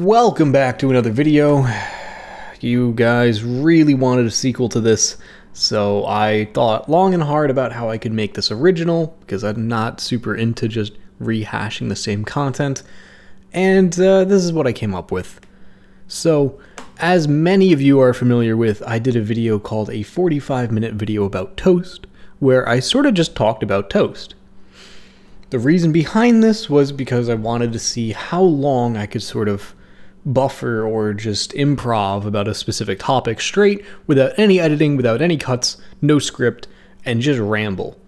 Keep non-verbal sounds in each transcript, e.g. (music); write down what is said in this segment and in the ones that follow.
Welcome back to another video. You guys really wanted a sequel to this, so I thought long and hard about how I could make this original, because I'm not super into just rehashing the same content, and uh, this is what I came up with. So, as many of you are familiar with, I did a video called a 45 minute video about toast, where I sort of just talked about toast. The reason behind this was because I wanted to see how long I could sort of buffer or just improv about a specific topic straight without any editing, without any cuts, no script, and just ramble.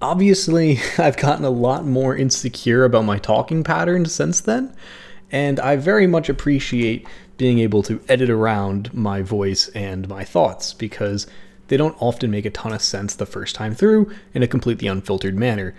Obviously, (laughs) I've gotten a lot more insecure about my talking patterns since then, and I very much appreciate being able to edit around my voice and my thoughts because they don't often make a ton of sense the first time through in a completely unfiltered manner.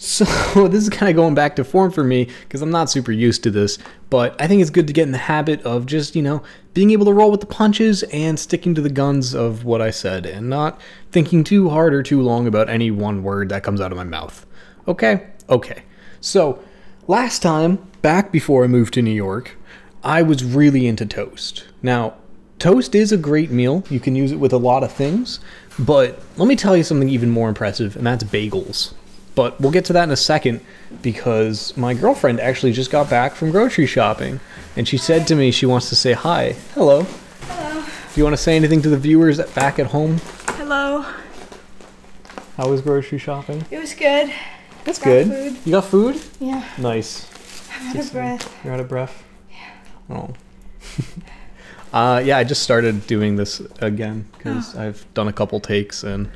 So (laughs) this is kind of going back to form for me because I'm not super used to this, but I think it's good to get in the habit of just, you know, being able to roll with the punches and sticking to the guns of what I said and not thinking too hard or too long about any one word that comes out of my mouth. Okay? Okay. So, last time, back before I moved to New York, I was really into toast. Now, toast is a great meal. You can use it with a lot of things, but let me tell you something even more impressive, and that's bagels. But we'll get to that in a second because my girlfriend actually just got back from grocery shopping and she said to me she wants to say hi. Hello. Hello. Do you want to say anything to the viewers back at home? Hello. How was grocery shopping? It was good. That's Got good. food. You got food? Yeah. Nice. I'm out of breath. You're out of breath? Yeah. Oh. (laughs) uh, yeah, I just started doing this again because Oh. I've done a couple takes and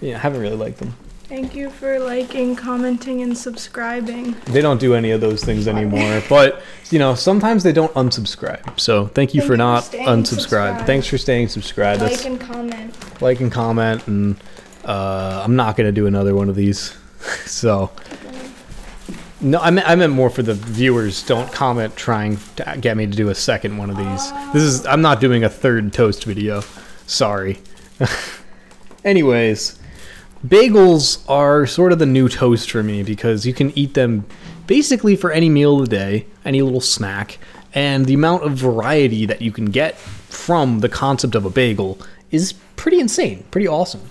yeah, I haven't really liked them. Thank you for liking, commenting, and subscribing. They don't do any of those things anymore, but you know, sometimes they don't unsubscribe. So thank you Thank for you not staying unsubscribed. subscribed. Thanks for staying subscribed. like That's and comment. like and comment, and uh, I'm not gonna do another one of these. (laughs) so no, I meant I meant more for the viewers. Don't comment trying to get me to do a second one of these. This is I'm not doing a third toast video. Sorry. (laughs) Anyways, bagels are sort of the new toast for me because you can eat them basically for any meal of the day, any little snack, and the amount of variety that you can get from the concept of a bagel is pretty insane, pretty awesome.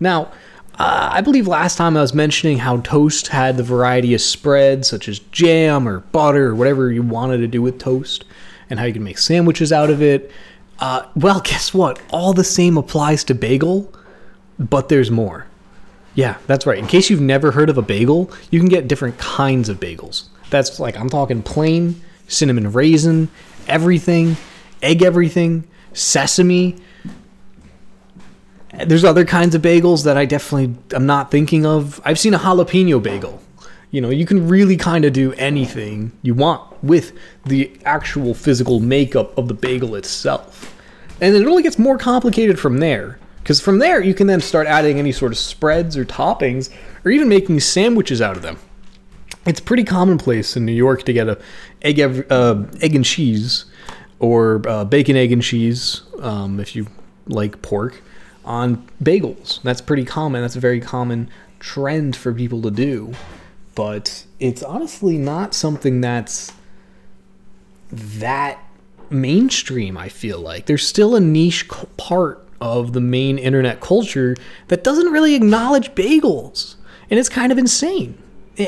Now, uh, I believe last time I was mentioning how toast had the variety of spreads, such as jam or butter or whatever you wanted to do with toast, and how you can make sandwiches out of it. Uh, well, (laughs) guess what? All the same applies to bagel, but there's more. Yeah, that's right. In case you've never heard of a bagel, you can get different kinds of bagels. That's like, I'm talking plain, cinnamon raisin, everything, egg everything, sesame, there's other kinds of bagels that I definitely am not thinking of. I've seen a jalapeno bagel. You know, you can really kind of do anything you want with the actual physical makeup of the bagel itself. And it only gets more complicated from there. Because from there, you can then start adding any sort of spreads or toppings, or even making sandwiches out of them. It's pretty commonplace in New York to get a egg, uh, egg and cheese, or uh, bacon, egg and cheese, um, if you like pork, on bagels. That's pretty common. That's a very common trend for people to do. But it's honestly not something that's that mainstream, I feel like. There's still a niche part of the main internet culture that doesn't really acknowledge bagels. And it's kind of insane. (laughs)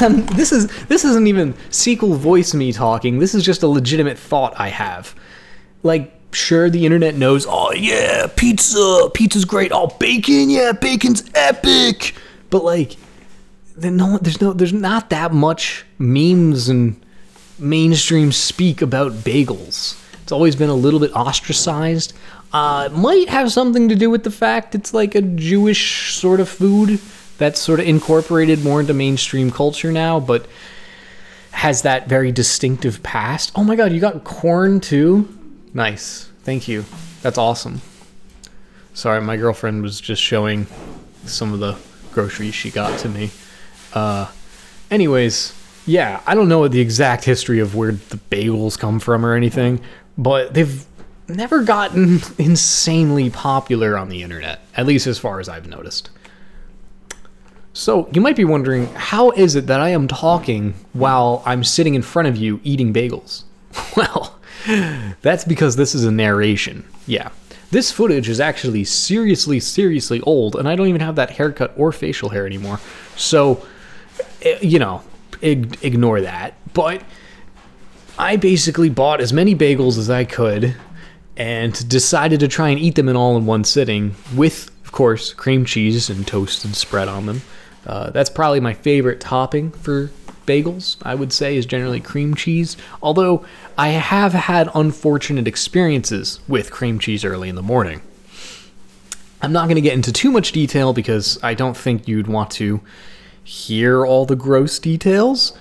Um, this is this isn't even sequel voice me talking. This is just a legitimate thought I have. Like sure the internet knows, "Oh yeah, pizza, pizza's great. Oh, bacon, yeah, bacon's epic." But like then no there's no there's not that much memes and mainstream speak about bagels. It's always been a little bit ostracized. Uh, might have something to do with the fact it's like a Jewish sort of food that's sort of incorporated more into mainstream culture now, but has that very distinctive past. Oh my god, you got corn too? Nice. Thank you. That's awesome. Sorry, my girlfriend was just showing some of the groceries she got to me. Uh, anyways, yeah, I don't know the exact history of where the bagels come from or anything, but they've never gotten insanely popular on the internet, at least as far as I've noticed. So, you might be wondering, how is it that I am talking while I'm sitting in front of you eating bagels? (laughs) Well, that's because this is a narration. Yeah. This footage is actually seriously, seriously old, and I don't even have that haircut or facial hair anymore. So, eh, you know, ig- ignore that. But I basically bought as many bagels as I could and decided to try and eat them in all in one sitting with, of course, cream cheese and toasted spread on them. Uh, that's probably my favorite topping for bagels, I would say, is generally cream cheese. Although I have had unfortunate experiences with cream cheese early in the morning. I'm not going to get into too much detail because I don't think you'd want to hear all the gross details.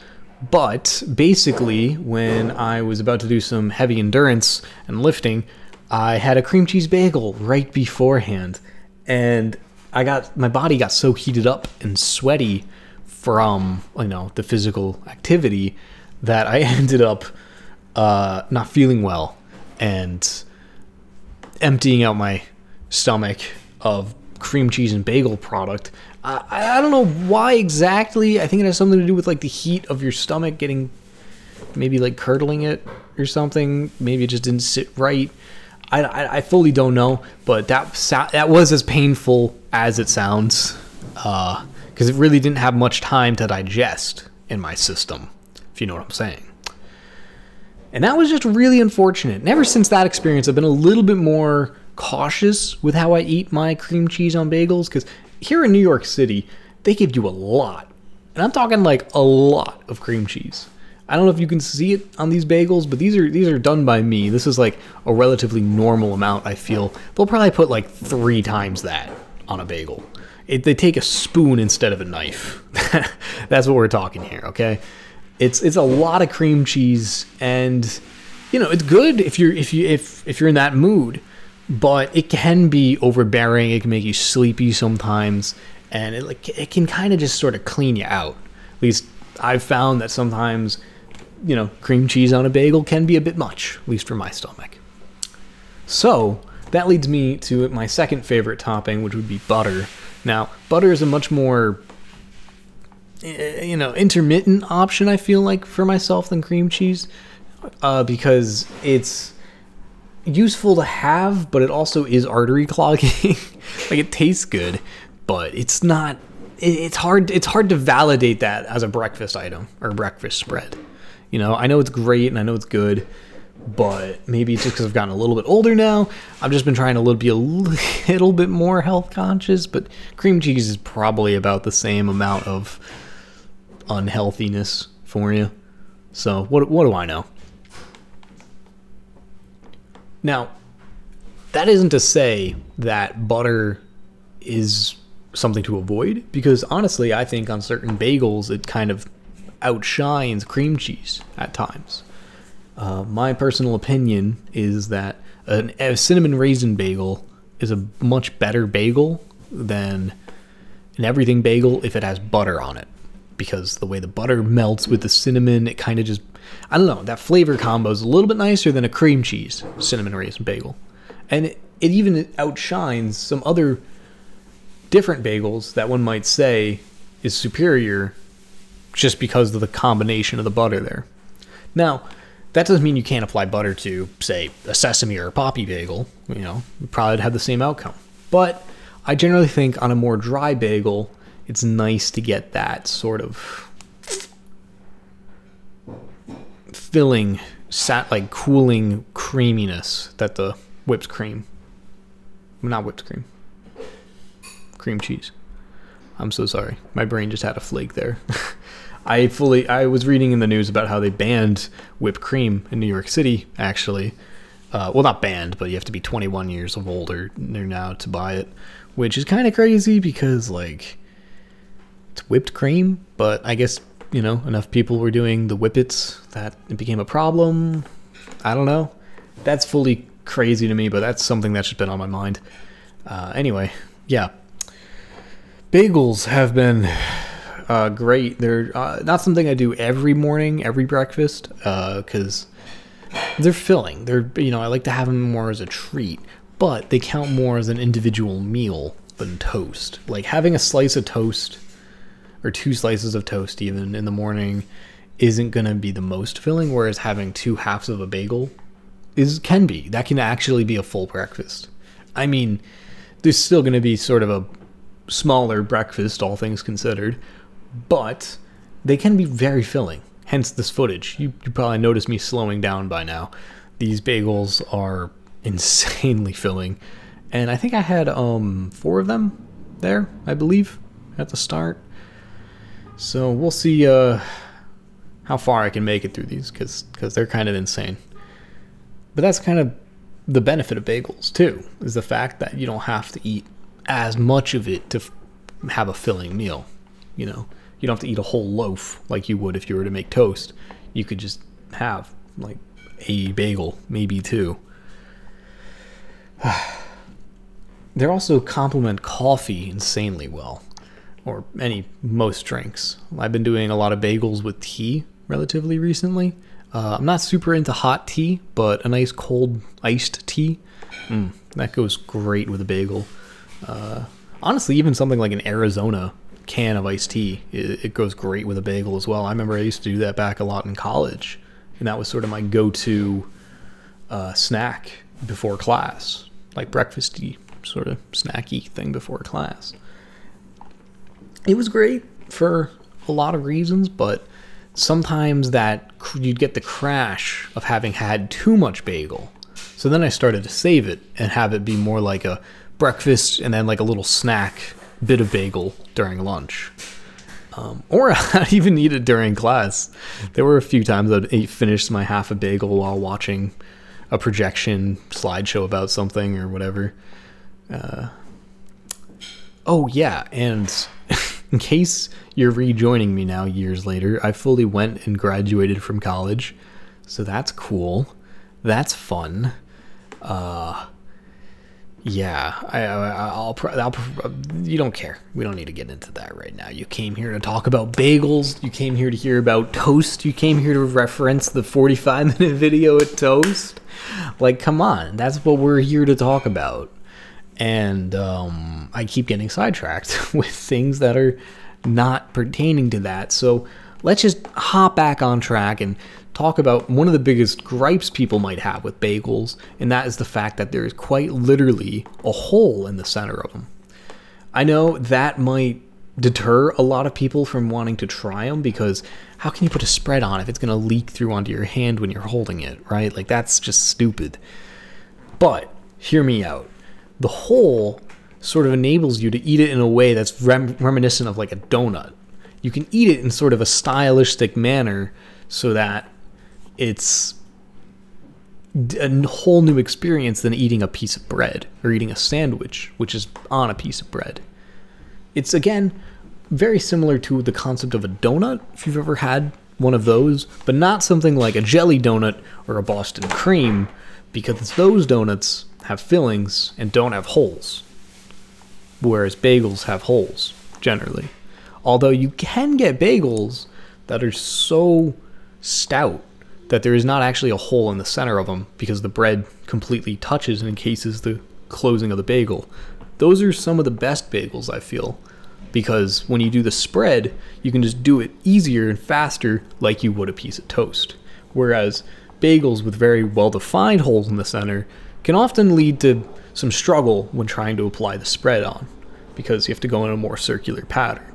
But basically, when I was about to do some heavy endurance and lifting, I had a cream cheese bagel right beforehand. And I got my body got so heated up and sweaty from, you know, the physical activity that I (laughs) ended up uh, not feeling well and emptying out my stomach of cream cheese and bagel product. I, I don't know why exactly. I think it has something to do with like the heat of your stomach getting maybe like curdling it or something. Maybe it just didn't sit right. I, I, I fully don't know, but that that was as painful as it sounds, because uh, it really didn't have much time to digest in my system, if you know what I'm saying. And that was just really unfortunate. And ever since that experience, I've been a little bit more cautious with how I eat my cream cheese on bagels because here in New York City, they give you a lot. And I'm talking like a lot of cream cheese. I don't know if you can see it on these bagels, but these are these are done by me. This is like a relatively normal amount, I feel. They'll probably put like 3 times that on a bagel. It, they take a spoon instead of a knife. (laughs) That's what we're talking here, okay? It's it's a lot of cream cheese and you know, it's good if you're if you if if you're in that mood, but it can be overbearing. It can make you sleepy sometimes and it like it can kind of just sort of clean you out. At least I've found that sometimes you know, cream cheese on a bagel can be a bit much, at least for my stomach. So, that leads me to my second favorite topping, which would be butter. Now, butter is a much more Eh, you know intermittent option I feel like for myself than cream cheese uh, because it's useful to have, but it also is artery clogging. (laughs) like it tastes good, but it's not. it's hard. It's hard to validate that as a breakfast item or breakfast spread. You know, I know it's great and I know it's good, but maybe it's just because I've gotten a little bit older now. I've just been trying to be a little bit more health conscious, but cream cheese is probably about the same amount of unhealthiness for you. So what what do I know? Now, that isn't to say that butter is something to avoid because honestly, I think on certain bagels it kind of outshines cream cheese at times. Uh, my personal opinion is that an, a cinnamon raisin bagel is a much better bagel than an everything bagel if it has butter on it because the way the butter melts with the cinnamon, it kind of just, I don't know, that flavor combo is a little bit nicer than a cream cheese cinnamon raisin bagel. And it, it even outshines some other different bagels that one might say is superior just because of the combination of the butter there. Now, that doesn't mean you can't apply butter to, say, a sesame or a poppy bagel. You know, you probably have the same outcome. But I generally think on a more dry bagel, it's nice to get that sort of filling, sat like cooling creaminess that the whipped cream, not whipped cream, cream cheese. I'm so sorry. My brain just had a flake there. (laughs) I fully I was reading in the news about how they banned whipped cream in New York City actually. Uh, well, not banned, but you have to be 21 years of older now to buy it, which is kind of crazy because like it's whipped cream, but I guess, you know, enough people were doing the whippets that it became a problem. I don't know. That's fully crazy to me, but that's something that's just been on my mind. Uh, anyway, yeah. Bagels have been uh, great. They're uh, not something I do every morning, every breakfast, because uh, they're filling. They're you know I like to have them more as a treat, but they count more as an individual meal than toast. Like having a slice of toast or two slices of toast even in the morning isn't going to be the most filling whereas having two halves of a bagel is can be. That can actually be a full breakfast. I mean there's still going to be sort of a smaller breakfast all things considered but they can be very filling hence this footage. You, you probably noticed me slowing down by now. These bagels are insanely filling and i think i had um four of them there i believe at the start so we'll see uh how far I can make it through these because because they're kind of insane. But that's kind of the benefit of bagels too is the fact that you don't have to eat as much of it to have a filling meal. You know, you don't have to eat a whole loaf like you would if you were to make toast. You could just have like a bagel, maybe two. (sighs) they also complement coffee insanely well or any most drinks. I've been doing a lot of bagels with tea relatively recently. Uh, I'm not super into hot tea, but a nice cold iced tea, mm, that goes great with a bagel. Uh, honestly, even something like an Arizona can of iced tea, it, it, goes great with a bagel as well. I remember I used to do that back a lot in college, and that was sort of my go-to uh, snack before class, like breakfasty sort of snacky thing before class. It was great for a lot of reasons, but sometimes that you'd get the crash of having had too much bagel. So then I started to save it and have it be more like a breakfast and then like a little snack bit of bagel during lunch. Um, or (laughs) I'd even eat it during class. There were a few times I'd eat, finish my half a bagel while watching a projection slideshow about something or whatever. Uh, oh, yeah, and in case you're rejoining me now years later, I fully went and graduated from college. So that's cool. That's fun. Uh, yeah, I, I, will I'll, you don't care. We don't need to get into that right now. You came here to talk about bagels. You came here to hear about toast. You came here to reference the 45 minute video at Toast. Like, come on. That's what we're here to talk about and um, I keep getting sidetracked (laughs) with things that are not pertaining to that. So let's just hop back on track and talk about one of the biggest gripes people might have with bagels, and that is the fact that there is quite literally a hole in the center of them. I know that might deter a lot of people from wanting to try them because how can you put a spread on if it's going to leak through onto your hand when you're holding it, right? Like that's just stupid. But hear me out the hole sort of enables you to eat it in a way that's rem- reminiscent of like a donut. You can eat it in sort of a stylistic manner so that it's a whole new experience than eating a piece of bread or eating a sandwich, which is on a piece of bread. It's again very similar to the concept of a donut, if you've ever had one of those, but not something like a jelly donut or a Boston cream, because those donuts have fillings and don't have holes, whereas bagels have holes generally. Although you can get bagels that are so stout that there is not actually a hole in the center of them because the bread completely touches and encases the closing of the bagel. Those are some of the best bagels, I feel, because when you do the spread, you can just do it easier and faster like you would a piece of toast. Whereas bagels with very well defined holes in the center can often lead to some struggle when trying to apply the spread on because you have to go in a more circular pattern.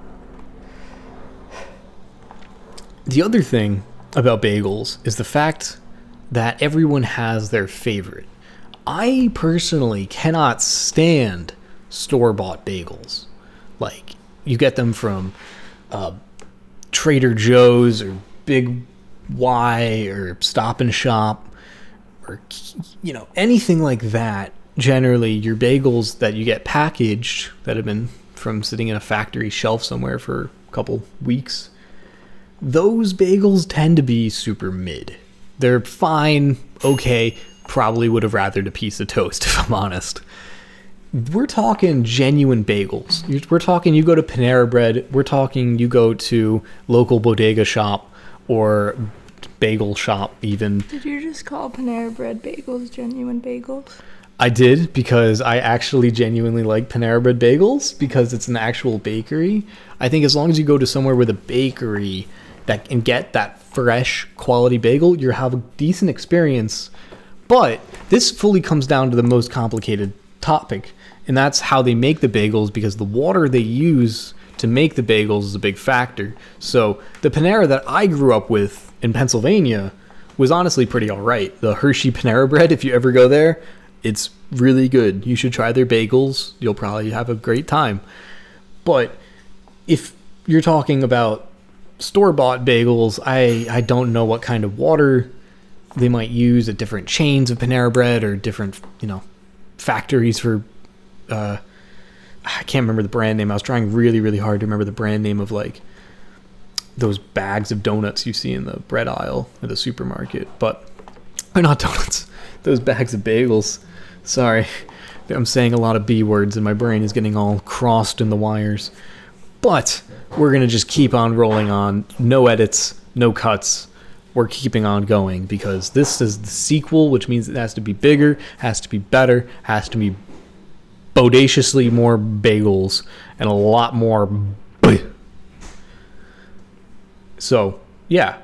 The other thing about bagels is the fact that everyone has their favorite. I personally cannot stand store bought bagels. Like, you get them from uh, Trader Joe's or Big Y or Stop and Shop or you know anything like that generally your bagels that you get packaged that have been from sitting in a factory shelf somewhere for a couple weeks those bagels tend to be super mid. They're fine okay probably would have rathered a piece of toast (laughs) if i'm honest. We're talking genuine bagels. We're talking you go to panera bread we're talking you go to local bodega shop or bagel shop even. Did you just call Panera Bread bagels genuine bagels? I did because I actually genuinely like Panera Bread bagels because it's an actual bakery. I think as long as you go to somewhere with a bakery that can get that fresh quality bagel, you have a decent experience. But this fully comes down to the most complicated topic, and that's how they make the bagels because the water they use to make the bagels is a big factor. So the Panera that I grew up with in Pennsylvania was honestly pretty all right. The Hershey Panera Bread, if you ever go there, it's really good. You should try their bagels. You'll probably have a great time. But if you're talking about store bought bagels, I, I don't know what kind of water they might use at different chains of Panera Bread or different, you know, factories for. Uh, I can't remember the brand name. I was trying really, really hard to remember the brand name of like those bags of donuts you see in the bread aisle at the supermarket. But they're not (laughs) donuts. Those bags of bagels. Sorry. I'm saying a lot of B words and my brain is getting all crossed in the wires. But we're going to just keep on rolling on. No edits, no cuts. We're keeping on going because this is the sequel, which means it has to be bigger, has to be better, has to be bodaciously more bagels and a lot more. So, yeah,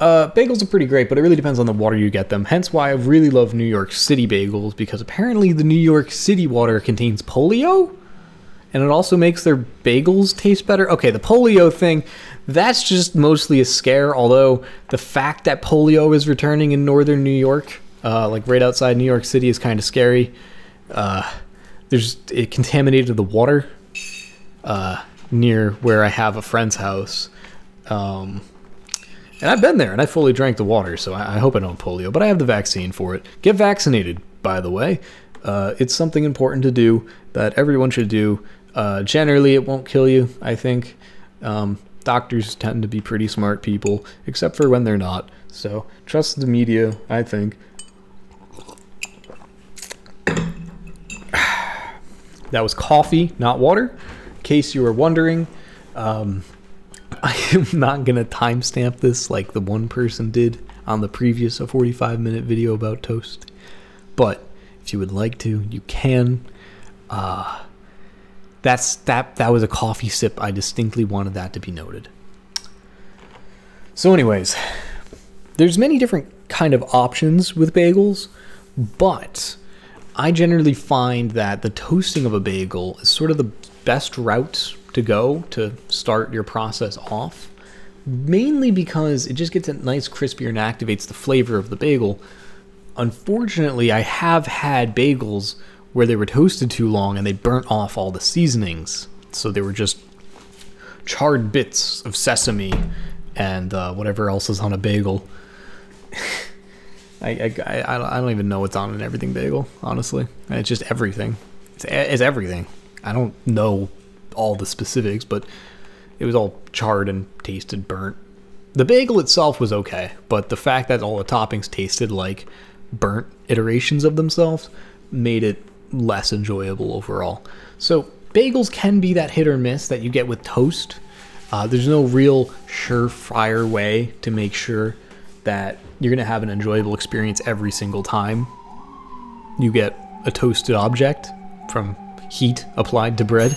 uh, bagels are pretty great, but it really depends on the water you get them. Hence why I really love New York City bagels because apparently the New York City water contains polio, and it also makes their bagels taste better. Okay, the polio thing, that's just mostly a scare. Although the fact that polio is returning in northern New York, uh, like right outside New York City, is kind of scary. Uh, there's it contaminated the water uh, near where I have a friend's house. Um, and I've been there and I fully drank the water, so I, I hope I don't polio, but I have the vaccine for it. Get vaccinated, by the way. Uh, it's something important to do that everyone should do. Uh, generally, it won't kill you, I think. Um, doctors tend to be pretty smart people, except for when they're not. So trust the media, I think. (sighs) that was coffee, not water. In case you were wondering, um, (laughs) I am not going to timestamp this like the one person did on the previous 45 minute video about toast. But if you would like to, you can. Uh, that's that that was a coffee sip. I distinctly wanted that to be noted. So anyways, there's many different kind of options with bagels, but I generally find that the toasting of a bagel is sort of the best route to go to start your process off. Mainly because it just gets it nice crispier and activates the flavor of the bagel. Unfortunately, I have had bagels where they were toasted too long and they burnt off all the seasonings. So they were just charred bits of sesame and uh, whatever else is on a bagel. (laughs) I, I, I, don't even know what's on an everything bagel, honestly. It's just everything. It's, it's everything. I don't know all the specifics, but it was all charred and tasted burnt. The bagel itself was okay, but the fact that all the toppings tasted like burnt iterations of themselves made it less enjoyable overall. So bagels can be that hit or miss that you get with toast. Uh, there's no real surefire way to make sure that you're going to have an enjoyable experience every single time you get a toasted object from heat applied to bread.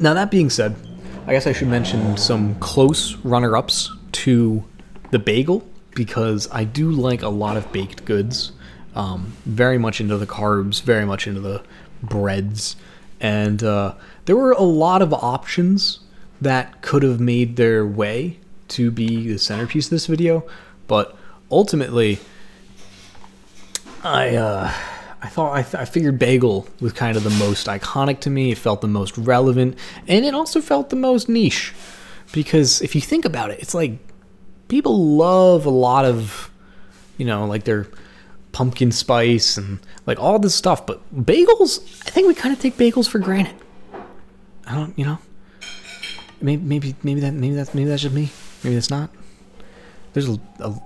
Now, that being said, I guess I should mention some close runner ups to the bagel because I do like a lot of baked goods. Um, very much into the carbs, very much into the breads. And uh, there were a lot of options that could have made their way to be the centerpiece of this video. But ultimately, I. Uh, I thought I, th- I figured bagel was kind of the most iconic to me. It felt the most relevant, and it also felt the most niche. Because if you think about it, it's like people love a lot of, you know, like their pumpkin spice and like all this stuff. But bagels, I think we kind of take bagels for granted. I don't, you know, maybe maybe maybe that maybe that's maybe that's just me. Maybe that's not. There's a, a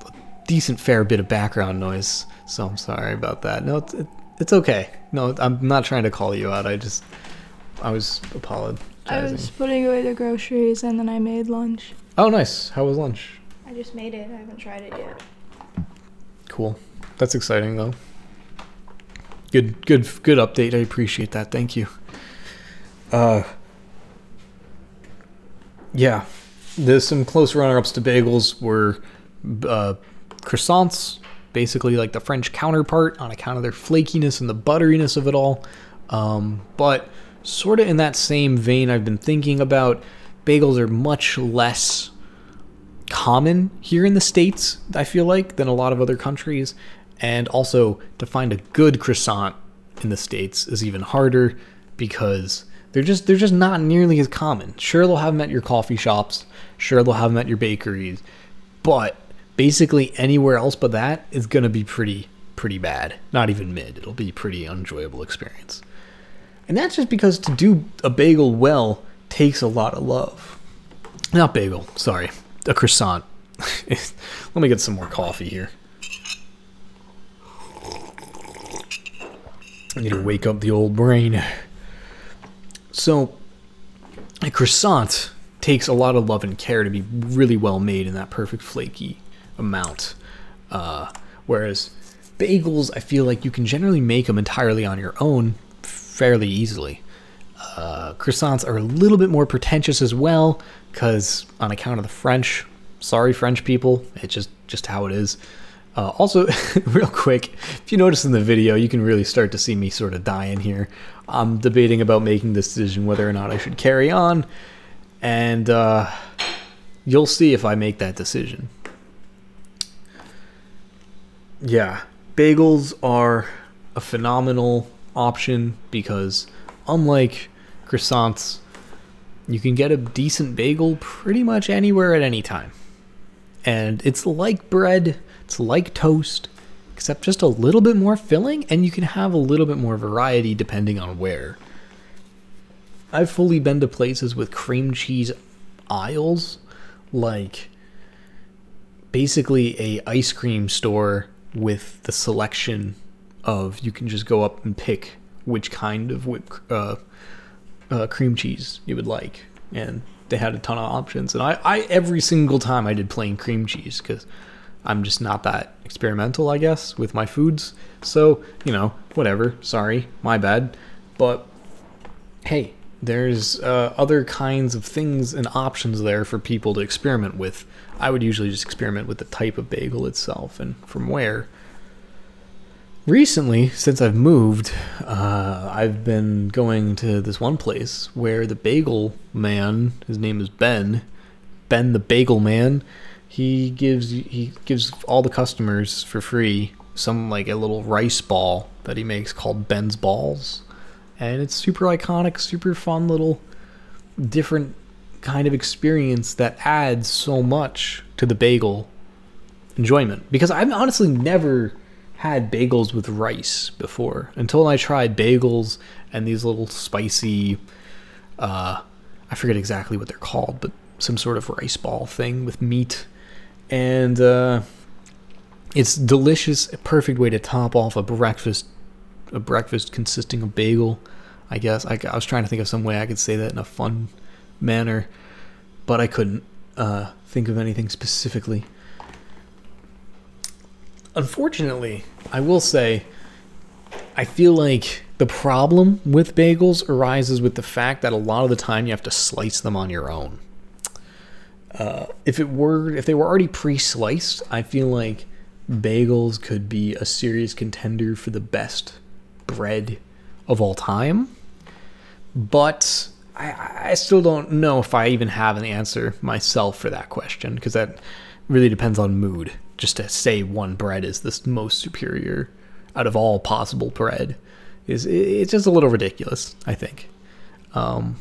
decent fair bit of background noise, so I'm sorry about that. No, it's, it, it's okay. No, I'm not trying to call you out. I just, I was apologizing. I was putting away the groceries and then I made lunch. Oh, nice. How was lunch? I just made it. I haven't tried it yet. Cool. That's exciting though. Good, good, good update. I appreciate that. Thank you. Uh, yeah, there's some close runner-ups to bagels were uh, croissants, basically like the French counterpart on account of their flakiness and the butteriness of it all. Um, but sort of in that same vein, I've been thinking about bagels are much less common here in the states. I feel like than a lot of other countries, and also to find a good croissant in the states is even harder because they're just they're just not nearly as common. Sure, they'll have them at your coffee shops. Sure, they'll have them at your bakeries, but basically anywhere else but that is gonna be pretty pretty bad. Not even mid. It'll be pretty unenjoyable experience. And that's just because to do a bagel well takes a lot of love. Not bagel, sorry. A croissant. (laughs) Let me get some more coffee here. I need to wake up the old brain. So, a croissant takes a lot of love and care to be really well made in that perfect flaky amount. Uh, whereas bagels, I feel like you can generally make them entirely on your own fairly easily. Uh, croissants are a little bit more pretentious as well, because on account of the French, sorry French people, it's just just how it is. Uh, also, (laughs) real quick, if you notice in the video, you can really start to see me sort of dying here. I'm debating about making this decision whether or not I should carry on, and uh, you'll see if I make that decision. Yeah, bagels are a phenomenal option because, unlike croissants, you can get a decent bagel pretty much anywhere at any time. And it's like bread, it's like toast, except just a little bit more filling, and you can have a little bit more variety depending on where. I've fully been to places with cream cheese aisles, like basically a ice cream store with the selection of you can just go up and pick which kind of whipped uh, uh, cream cheese you would like, and they had a ton of options. And I, I every single time I did plain cream cheese because I'm just not that experimental, I guess, with my foods. So you know, whatever. Sorry, my bad. But hey, there's uh, other kinds of things and options there for people to experiment with. I would usually just experiment with the type of bagel itself and from where. Recently, since I've moved, uh, I've been going to this one place where the bagel man, his name is Ben, Ben the Bagel Man, he gives he gives all the customers for free some like a little rice ball that he makes called Ben's Balls, and it's super iconic, super fun little different kind of experience that adds so much to the bagel enjoyment. Because I've honestly never had bagels with rice before until I tried bagels and these little spicy uh I forget exactly what they're called, but some sort of rice ball thing with meat. And uh it's delicious, perfect way to top off a breakfast a breakfast consisting of bagel. I guess I, I was trying to think of some way I could say that in a fun manner, but I couldn't uh, think of anything specifically. Unfortunately, I will say, I feel like the problem with bagels arises with the fact that a lot of the time you have to slice them on your own. Uh, if it were, if they were already pre-sliced, I feel like bagels could be a serious contender for the best bread of all time. But I, I still don't know if I even have an answer myself for that question because that really depends on mood just to say one bread is the most superior out of all possible bread is it's just a little ridiculous i think um,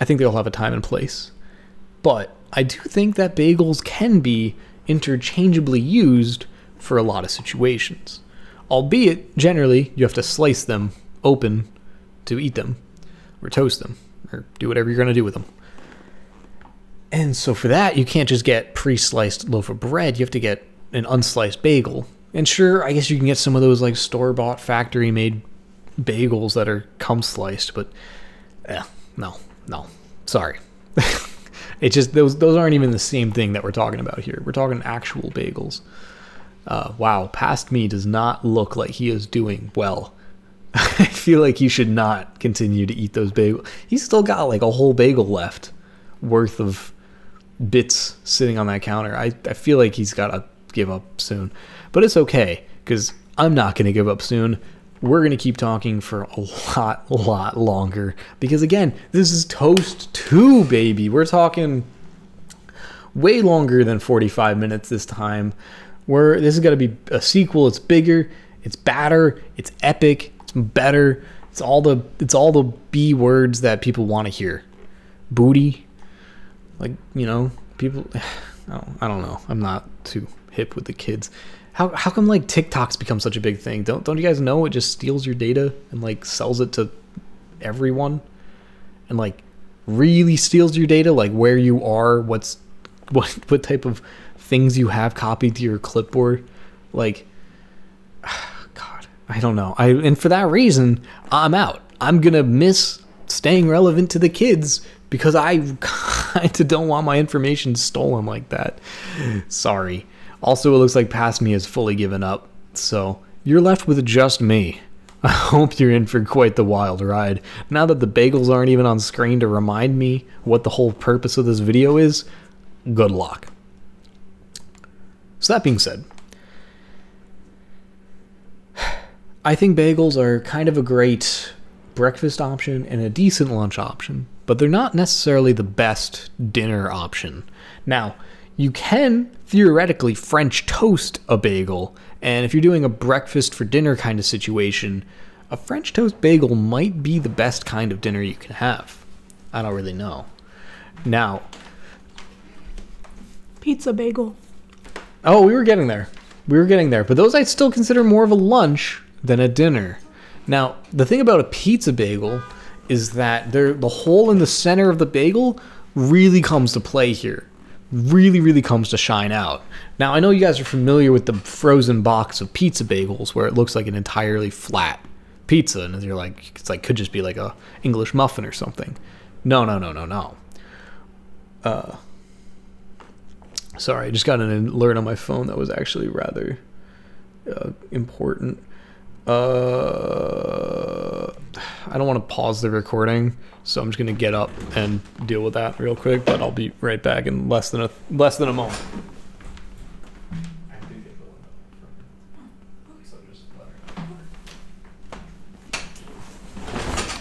i think they all have a time and place but i do think that bagels can be interchangeably used for a lot of situations albeit generally you have to slice them open to eat them or toast them or do whatever you're going to do with them and so for that, you can't just get pre-sliced loaf of bread. You have to get an unsliced bagel. And sure, I guess you can get some of those like store-bought factory-made bagels that are come sliced, but yeah, no, no, sorry. (laughs) it just those those aren't even the same thing that we're talking about here. We're talking actual bagels. Uh, wow, past me does not look like he is doing well (laughs) I feel like he should not continue to eat those bagels. He's still got like a whole bagel left worth of bits sitting on that counter. I, I feel like he's got to give up soon. But it's okay because I'm not going to give up soon. We're going to keep talking for a lot, lot longer because, again, this is Toast 2, baby. We're talking way longer than 45 minutes this time. Where this is going to be a sequel. It's bigger, it's badder, it's epic, it's better. It's all the it's all the B words that people want to hear. Booty, like you know, people. (sighs) Oh, I don't know. I'm not too hip with the kids. How how come like TikTok's become such a big thing? Don't don't you guys know it just steals your data and like sells it to everyone, and like really steals your data, like where you are, what's (laughs) what what type of things you have copied to your clipboard, like. (sighs) God, I don't know. I and for that reason, I'm out. I'm gonna miss staying relevant to the kids because I (laughs) kind of don't want my information stolen like that. Sorry. Also, it looks like Past Me has fully given up, so you're left with just me. (laughs) I hope you're in for quite the wild ride. Now that the bagels aren't even on screen to remind me what the whole purpose of this video is, good luck. So, that being said, I think bagels are kind of a great breakfast option and a decent lunch option, but they're not necessarily the best dinner option. Now, you can theoretically French toast a bagel, and if you're doing a breakfast for dinner kind of situation, a French toast bagel might be the best kind of dinner you can have. I don't really know. Now, Pizza bagel. Oh, we were getting there. We were getting there. But those I'd still consider more of a lunch than a dinner. Now, the thing about a pizza bagel is that the hole in the center of the bagel really comes to play here. Really, really comes to shine out. Now, I know you guys are familiar with the frozen box of pizza bagels where it looks like an entirely flat pizza and you're like it's like could just be like a English muffin or something. No, no, no, no, no. Uh Sorry, I just got an alert on my phone that was actually rather uh, important. Uh, I don't want to pause the recording, so I'm just gonna get up and deal with that real quick. But I'll be right back in less than a less than a moment.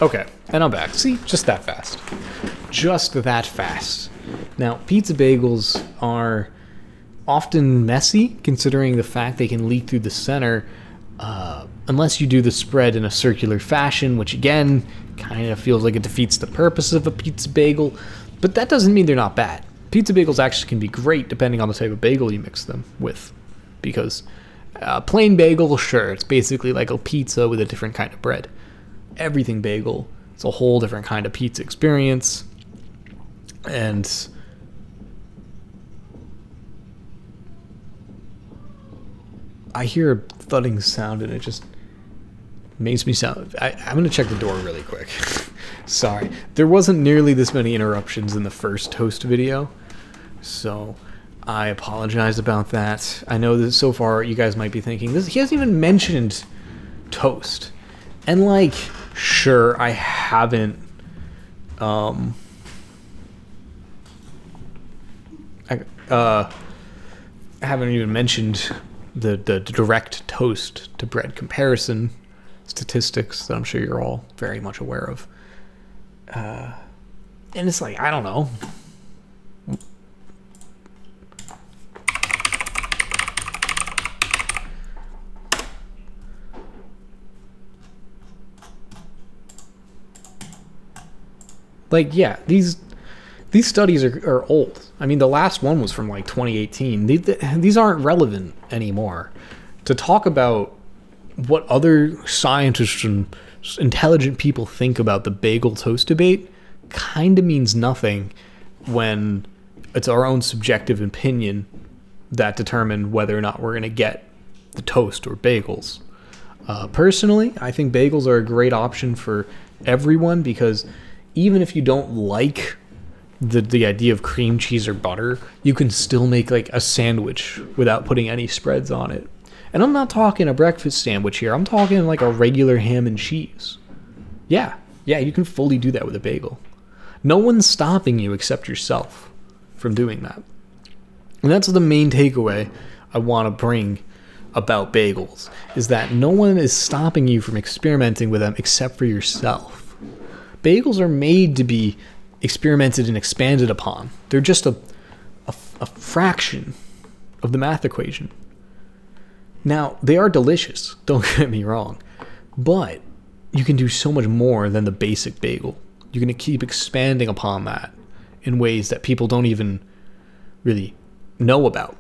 Okay, and I'm back. See, just that fast. Just that fast. Now, pizza bagels are often messy, considering the fact they can leak through the center, uh, unless you do the spread in a circular fashion, which again kind of feels like it defeats the purpose of a pizza bagel. But that doesn't mean they're not bad. Pizza bagels actually can be great depending on the type of bagel you mix them with, because uh, plain bagel, sure, it's basically like a pizza with a different kind of bread. Everything bagel, it's a whole different kind of pizza experience, and I hear a thudding sound and it just makes me sound. I, I'm gonna check the door really quick. (laughs) Sorry, there wasn't nearly this many interruptions in the first toast video, so I apologize about that. I know that so far you guys might be thinking this. He hasn't even mentioned toast, and like, sure, I haven't. Um, I uh, I haven't even mentioned the, the direct toast to bread comparison statistics that I'm sure you're all very much aware of. Uh, and it's like, I don't know. Like, yeah, these these studies are, are old. I mean, the last one was from like 2018. These, aren't relevant anymore. To talk about what other scientists and intelligent people think about the bagel toast debate kind of means nothing when it's our own subjective opinion that determine whether or not we're going to get the toast or bagels. Uh, personally, I think bagels are a great option for everyone because even if you don't like the the idea of cream cheese or butter, you can still make like a sandwich without putting any spreads on it. And I'm not talking a breakfast sandwich here. I'm talking like a regular ham and cheese. Yeah, yeah, you can fully do that with a bagel. No one's stopping you except yourself from doing that. And that's the main takeaway I want to bring about bagels is that no one is stopping you from experimenting with them except for yourself. Bagels are made to be experimented and expanded upon. They're just a, a, a fraction of the math equation. Now, they are delicious, (laughs) don't get me wrong, but you can do so much more than the basic bagel. You're going to keep expanding upon that in ways that people don't even really know about.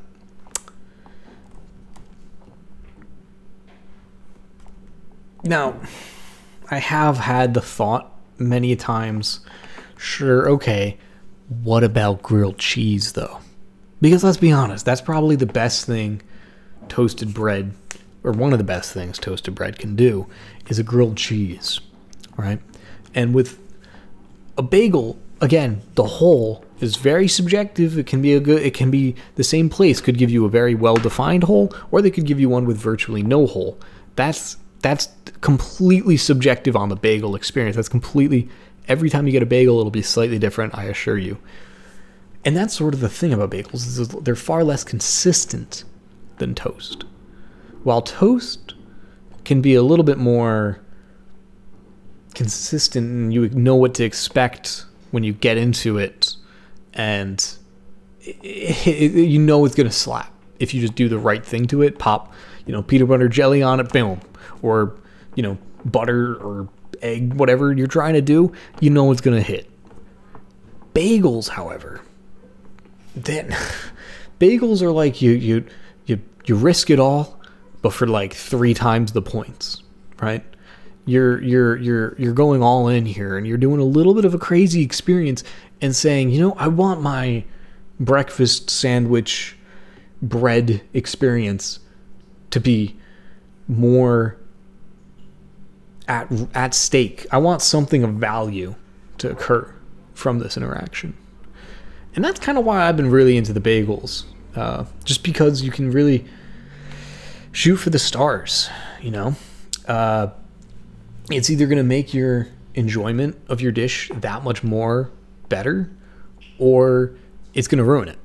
Now, I have had the thought many times sure, okay, what about grilled cheese though? Because let's be honest, that's probably the best thing toasted bread, or one of the best things toasted bread can do, is a grilled cheese, right? And with a bagel, again, the whole is very subjective. It can be a good, it can be the same place could give you a very well defined hole, or they could give you one with virtually no hole. That's that's completely subjective on the bagel experience. That's completely every time you get a bagel, it'll be slightly different. I assure you. And that's sort of the thing about bagels is they're far less consistent than toast. While toast can be a little bit more consistent and you know what to expect when you get into it and it, (laughs) it, you know it's going to slap if you just do the right thing to it pop you know peanut butter jelly on it boom or you know butter or egg whatever you're trying to do you know it's going to hit. Bagels however then (laughs) bagels are like you you you you risk it all but for like three times the points right? You're you're you're you're going all in here and you're doing a little bit of a crazy experience and saying you know i want my breakfast sandwich bread experience to be more at at stake i want something of value to occur from this interaction and that's kind of why I've been really into the bagels, uh, just because you can really shoot for the stars. You know, uh, it's either going to make your enjoyment of your dish that much more better, or it's going to ruin it.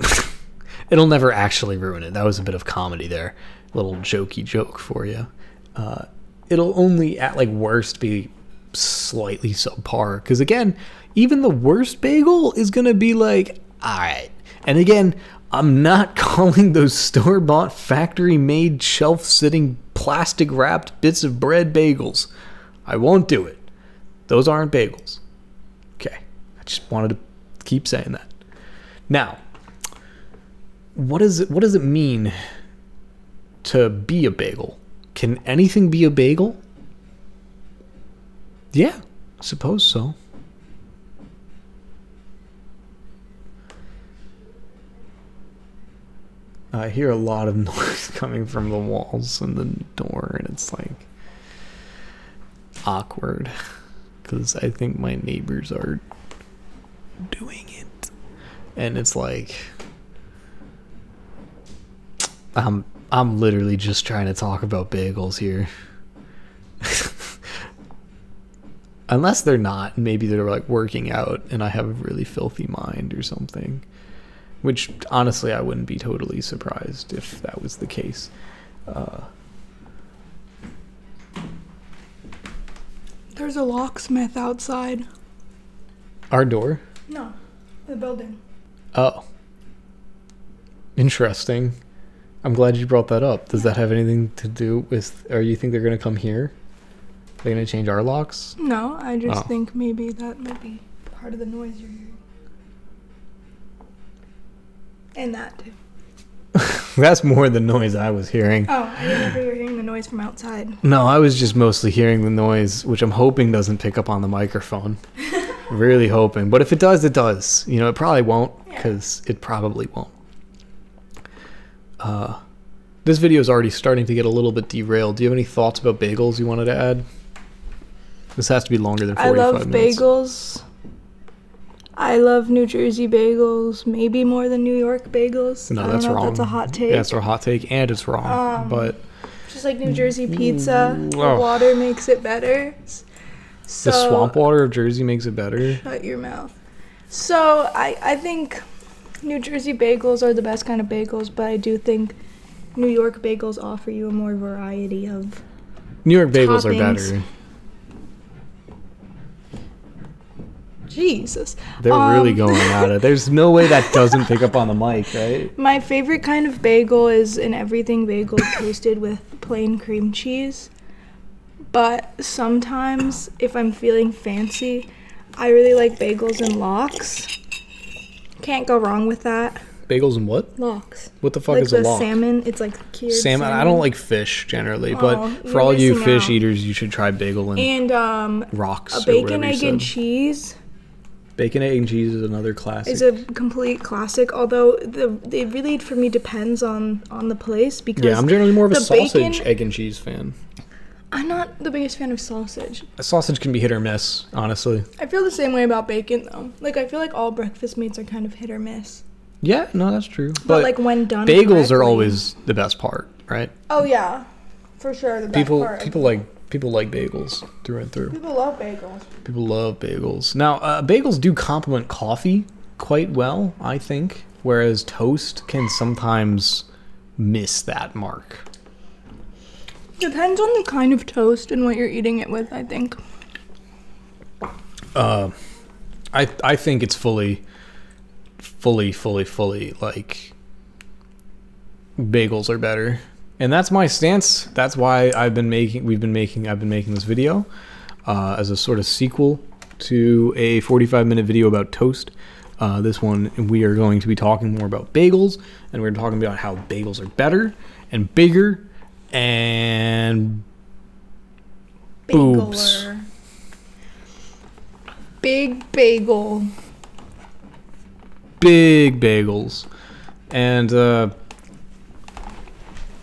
(laughs) It'll never actually ruin it. That was a bit of comedy there, a little jokey joke for you. Uh, it'll only at like worst be slightly subpar because again even the worst bagel is going to be like, all right. And again, I'm not (laughs) calling those store bought, factory made, shelf sitting, plastic wrapped bits of bread bagels. I won't do it. Those aren't bagels. Okay. I just wanted to keep saying that. Now, what is it what does it mean to be a bagel? Can anything be a bagel? Yeah, suppose so. I hear a lot of (laughs) noise coming from the walls and the door, and it's like awkward because I think my neighbors are doing it, and it's like I'm I'm literally just trying to talk about bagels here. (laughs) Unless they're not, maybe they're like working out and I have a really filthy mind or something. Which honestly, I wouldn't be totally surprised if that was the case. Uh, There's a locksmith outside. our door. No, the building. Oh, interesting. I'm glad you brought that up. Does that have anything to do with? Or you think they're gonna come here? They're gonna change our locks? No, I just Oh. think maybe that might be part of the noise you're hearing. And that too. (laughs) That's more the noise I was hearing. Oh, I didn't know you were hearing the noise from outside. No, I was just mostly hearing the noise, which I'm hoping doesn't pick up on the microphone. (laughs) really hoping. But if it does, it does. You know, it probably won't, Yeah. because it probably won't. Uh, this video is already starting to get a little bit derailed. Do you have any thoughts about bagels you wanted to add? This has to be longer than 45 minutes. I 45 love minutes. bagels. I love New Jersey bagels, maybe more than New York bagels. No, I don't that's know if wrong. That's a hot take. Yeah, that's a hot take, and it's wrong. Um, but Just like New Jersey pizza, the Oh. water makes it better. So, the swamp water of Jersey makes it better. Shut your mouth. So I I think New Jersey bagels are the best kind of bagels, but I do think New York bagels offer you a more variety of. New York bagels are better. Jesus. They're really Um, going at it. There's no way that doesn't pick up on the mic, right? (laughs) My favorite kind of bagel is an everything bagel toasted with plain cream cheese. But sometimes, if I'm feeling fancy, I really like bagels and lox. Can't go wrong with that. Bagels and what? Lox. What the fuck like is a the salmon, it's like cured Salmon. I don't like fish generally, but Oh, for all you fish out. eaters, you should try bagel and, And um, rocks. a bacon, egg, and cheese Bacon, egg, and cheese is another classic. is a complete classic. Although the it really for me depends on on the place because yeah, I'm generally more of a sausage, bacon- egg, and cheese fan. I'm not the biggest fan of sausage. A sausage can be hit or miss, honestly. I feel the same way about bacon though. Like I feel like all breakfast meats are kind of hit or miss. Yeah, no, that's true. But, But, like when done bagels are always the best part, right? Oh yeah. For sure the best People part. people like people like bagels through and through. People love bagels. People love bagels. Now, uh, bagels do complement coffee quite well, I think, whereas toast can sometimes miss that mark. Depends on the kind of toast and what you're eating it with, I think. Uh, I I think it's fully, fully, fully, fully like bagels are better, and that's my stance. That's why I've been making. We've been making. I've been making this video uh, as a sort of sequel to a 45 minute video about toast. Uh, this one we are going to be talking more about bagels, and we're talking about how bagels are better and bigger and Boobs. Big bagel. big bagels. And uh,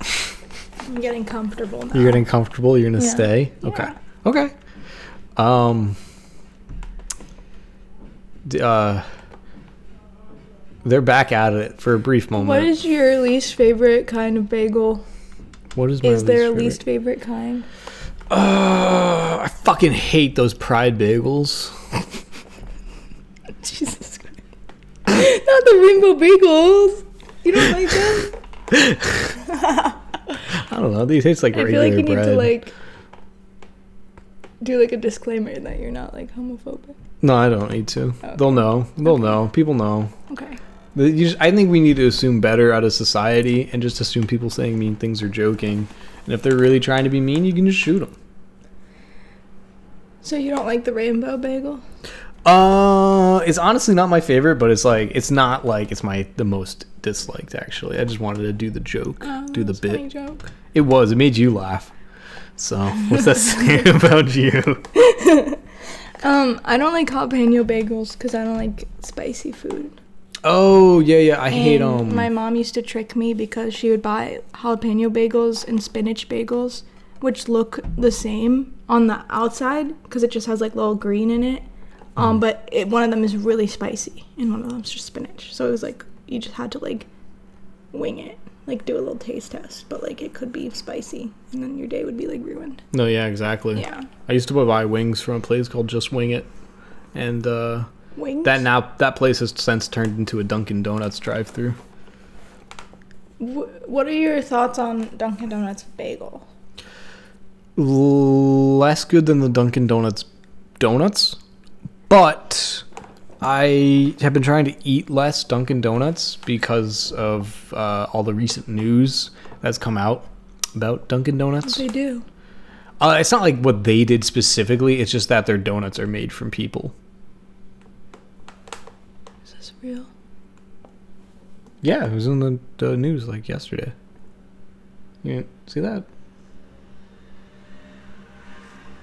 (laughs) I'm getting comfortable now. You're getting comfortable. You're gonna Yeah. stay. Okay. Yeah. Okay. Um. Uh. They're back at it for a brief moment. What is your least favorite kind of bagel? What is my Is there a favorite? least favorite kind? Uh, I fucking hate those pride bagels. (laughs) Jesus Christ. Not the rainbow bagels. You don't like them? (laughs) (laughs) I don't know. These taste like I regular feel like you bread. need to like do like a disclaimer that you're not like homophobic. no, I don't need to. Okay. They'll know. They'll know. People know. Okay. Just- I think we need to assume better out of society and just assume people saying mean things are joking. And if they're really trying to be mean, you can just shoot them. So you don't like the rainbow bagel? Uh, it's honestly not my favorite, but it's like it's not like it's my the most disliked. Actually, I just wanted to do the joke, Oh, do the bit. joke. It was. It made you laugh. So (laughs) what's that saying (laughs) about you? (laughs) Um, I don't like jalapeno bagels because I don't like spicy food. Oh yeah, yeah. I hate them. um. My mom used to trick me because she would buy jalapeno bagels and spinach bagels, which look the same on the outside because it just has like little green in it. Mm. Um, but it, one of them is really spicy and one of them's just spinach. So it was like you just had to like wing it, like do a little taste test. But like it could be spicy, and then your day would be like ruined. no, yeah, exactly. Yeah, I used to buy wings from a place called Just Wing It, and uh, wings. that now that place has since turned into a Dunkin' Donuts drive-through. What are your thoughts on Dunkin' Donuts bagel? less good than the Dunkin' Donuts donuts, but I have been trying to eat less Dunkin' Donuts because of uh, all the recent news that's come out about Dunkin' Donuts. They do. Uh, it's not like what they did specifically; it's just that their donuts are made from people. Real? Yeah, it was in the, the news like yesterday. You didn't see that?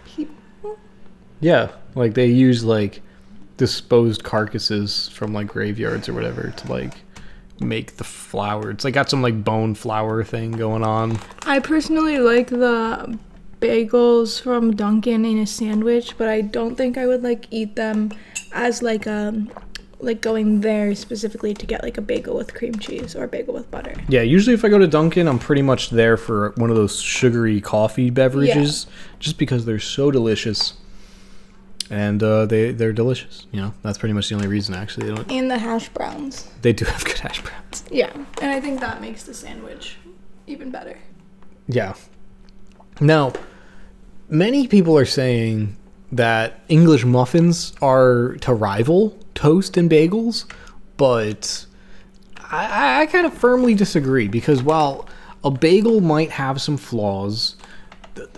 People? Yeah, like they use like disposed carcasses from like graveyards or whatever to like make the flour. It's like got some like bone flour thing going on. I personally like the bagels from Dunkin' in a sandwich, but I don't think I would like eat them as like a like going there specifically to get like a bagel with cream cheese or a bagel with butter. Yeah, usually if I go to Dunkin', I'm pretty much there for one of those sugary coffee beverages, just because they're so delicious, and uh, they they're delicious. You know, that's pretty much the only reason. Actually, they don't. And the hash browns. They do have good hash browns. Yeah, and I think that makes the sandwich even better. Yeah. Now, many people are saying that English muffins are to rival toast and bagels, but I, I, kind of firmly disagree because while a bagel might have some flaws,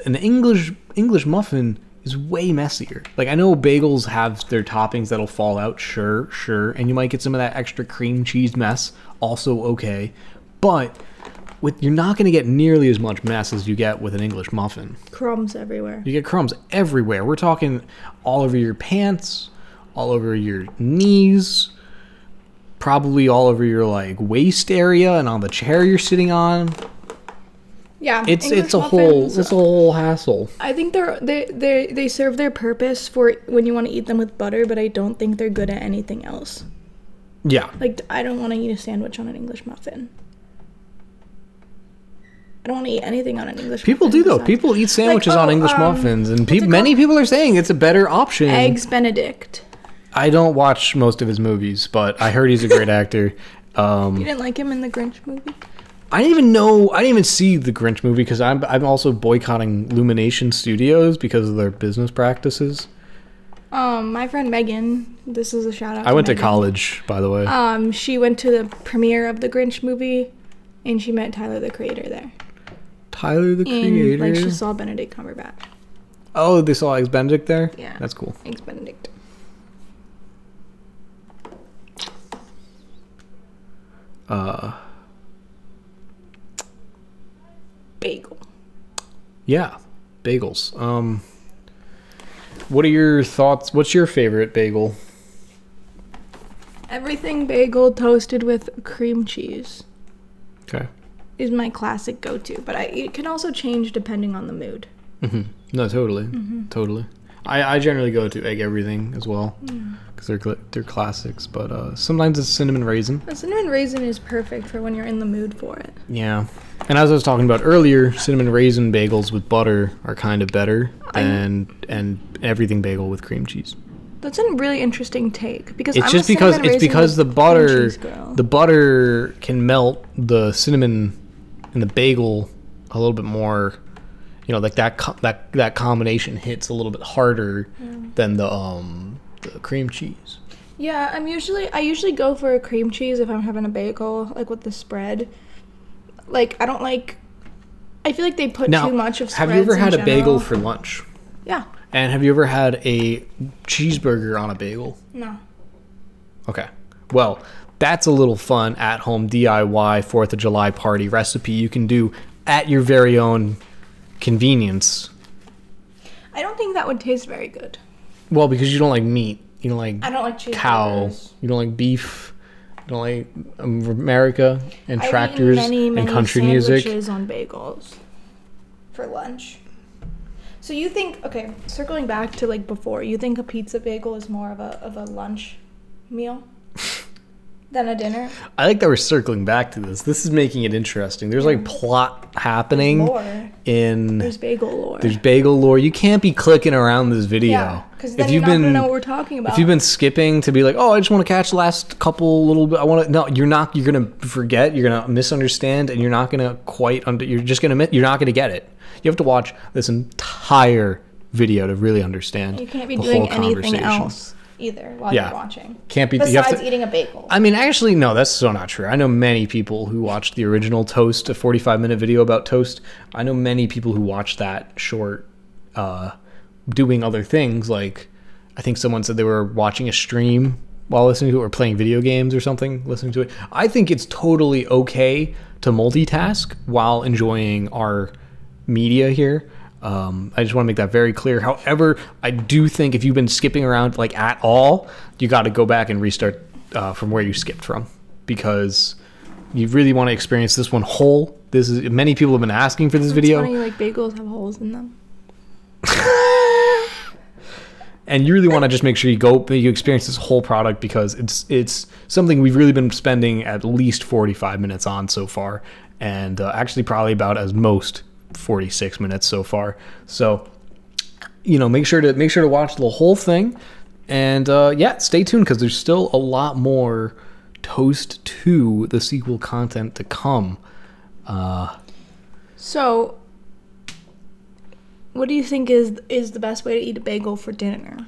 an English English muffin is way messier. Like I know bagels have their toppings that'll fall out, sure, sure, and you might get some of that extra cream cheese mess, also okay, but with you're not going to get nearly as much mess as you get with an English muffin. Crumbs everywhere. You get crumbs everywhere. We're talking all over your pants, all over your knees, probably all over your like waist area and on the chair you're sitting on. Yeah, It's English it's a whole it's a whole hassle. I think they're they they they serve their purpose for when you want to eat them with butter, but I don't think they're good at anything else. Yeah. Like I don't want to eat a sandwich on an English muffin. I don't want to eat anything on an English. People muffin do though. People eat sandwiches oh, on English um, muffins and pe- many people are saying it's a better option. eggs Benedict. I don't watch most of his movies, but I heard he's a great (laughs) actor. Um, You didn't like him in the Grinch movie? I didn't even know. I didn't even see the Grinch movie because I'm I'm also boycotting Illumination Studios because of their business practices. Um, my friend Megan. This is a shout out. I went to college, by the way. Um, she went to the premiere of the Grinch movie, and she met Tyler the Creator there. Tyler the And Creator. like she saw Benedict Cumberbatch. oh, they saw Eggs Benedict there. Yeah. that's cool. Thanks, Benedict. Uh, Bagel. yeah, bagels. Um, what are your thoughts? What's your favorite bagel? Everything bagel toasted with cream cheese Okay. is my classic go-to, but I it can also change depending on the mood. Mm-hmm. No, totally, totally. I, I generally go to egg everything as well because they're they're classics. But uh, sometimes it's cinnamon raisin. Cinnamon raisin is perfect for when you're in the mood for it. Yeah. And as I was talking about earlier, cinnamon raisin bagels with butter are kind of better than and everything bagel with cream cheese. That's a really interesting take because It's I'm just because it's because the butter the butter can melt the cinnamon in the bagel a little bit more. You know, like that co- that that combination hits a little bit harder than the um the cream cheese. Yeah, I'm usually I usually go for a cream cheese if I'm having a bagel, like with the spread. Like I don't like. I feel like they put Now, too much of. have you ever had in a bagel for lunch? Yeah. And have you ever had a cheeseburger on a bagel? No. Okay. Well, that's a little fun at home DIY 4th of July party recipe you can do at your very own convenience. I don't think that would taste very good. Well, because you don't like meat. You don't like I don't like cheese. cow. You don't like beef. You don't like um, America and tractors many, many and country music. sandwiches on bagels for lunch. So you think okay, circling back to like before, you think a pizza bagel is more of a of a lunch meal than a dinner? I like that we're circling back to this. This is making it interesting. There's like plot happening Lore. in There's bagel lore. there's bagel lore. You can't be clicking around this video. yeah, because then you're not gonna know what we're talking about. If you've been skipping to be like, oh, I just want to catch the last couple little bit, I want to. No, you're not. You're gonna forget. You're gonna misunderstand, and you're not gonna quite. Under, you're just gonna. You're not gonna get it. You have to watch this entire video to really understand. you can't be doing anything else either while Yeah. you're watching. Can't be. Besides to, eating a bagel. I mean, actually, no, that's so not true. I know many people who watched the original Toast, a 45 minute video about Toast. I know many people who watched that short uh, doing other things. Like, I think someone said they were watching a stream while listening to it or playing video games or something, listening to it. I think it's totally okay to multitask while enjoying our media here. Um, I just want to make that very clear. However, I do think if you've been skipping around like at all, you got to go back and restart uh, from where you skipped from because you really want to experience this one whole. This is many people have been asking for this It's video. funny, like bagels have holes in them. (laughs) and you really want to just make sure you go you experience this whole product because it's it's something we've really been spending at least 45 minutes on so far and uh, actually probably about as most 46 minutes so far so you know make sure to make sure to watch the whole thing and uh, yeah stay tuned because there's still a lot more toast to the sequel content to come uh, So, what do you think is is the best way to eat a bagel for dinner?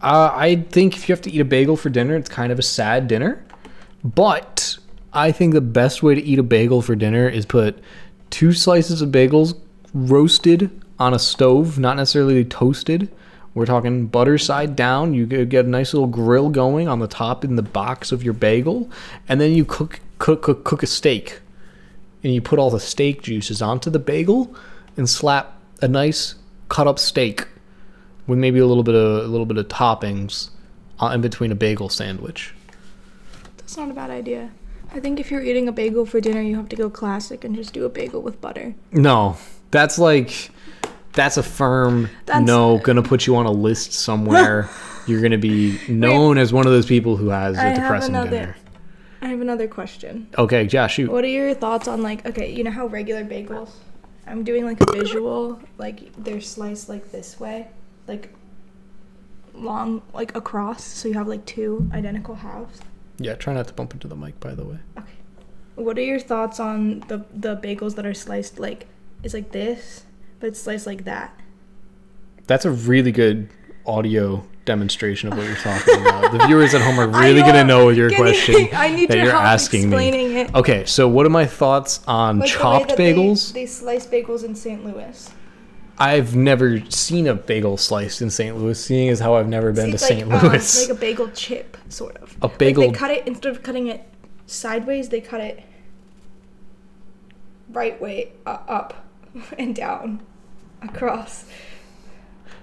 Uh, I think if you have to eat a bagel for dinner, it's kind of a sad dinner. But I think the best way to eat a bagel for dinner is put two slices of bagels roasted on a stove, not necessarily toasted. We're talking butter side down. You get a nice little grill going on the top in the box of your bagel, and then you cook cook cook, cook a steak, and you put all the steak juices onto the bagel, and slap a nice cut up steak with maybe a little bit of a little bit of toppings uh, in between a bagel sandwich. That's not a bad idea. I think if you're eating a bagel for dinner, you have to go classic and just do a bagel with butter. No, that's like that's a firm That's- no. Gonna put you on a list somewhere. (laughs) You're gonna be known as one of those people who has a depressing another- dinner. I have another question. Okay, yeah, shoot. What are your thoughts on like okay, you know how regular bagels? I'm doing like a visual, like they're sliced like this way, like long, like across, so you have like two identical halves. Yeah, try not to bump into the mic, by the way. Okay. What are your thoughts on the the bagels that are sliced like it's like this, but it's sliced like that? That's a really good audio demonstration of what you're talking about. the (laughs) viewers at home are really gonna know your you- question (laughs) I need that your you're asking me. explaining it. Okay, so what are my thoughts on Like the chopped they- bagels? They, slice bagels in St. Louis. I've never seen a bagel sliced in St. Louis, seeing as how I've never been to It's St. like, um, Louis. like a bagel chip, sort of. A Like, bagel- they cut it instead of cutting it sideways. They cut it right way uh, up (laughs) and down across.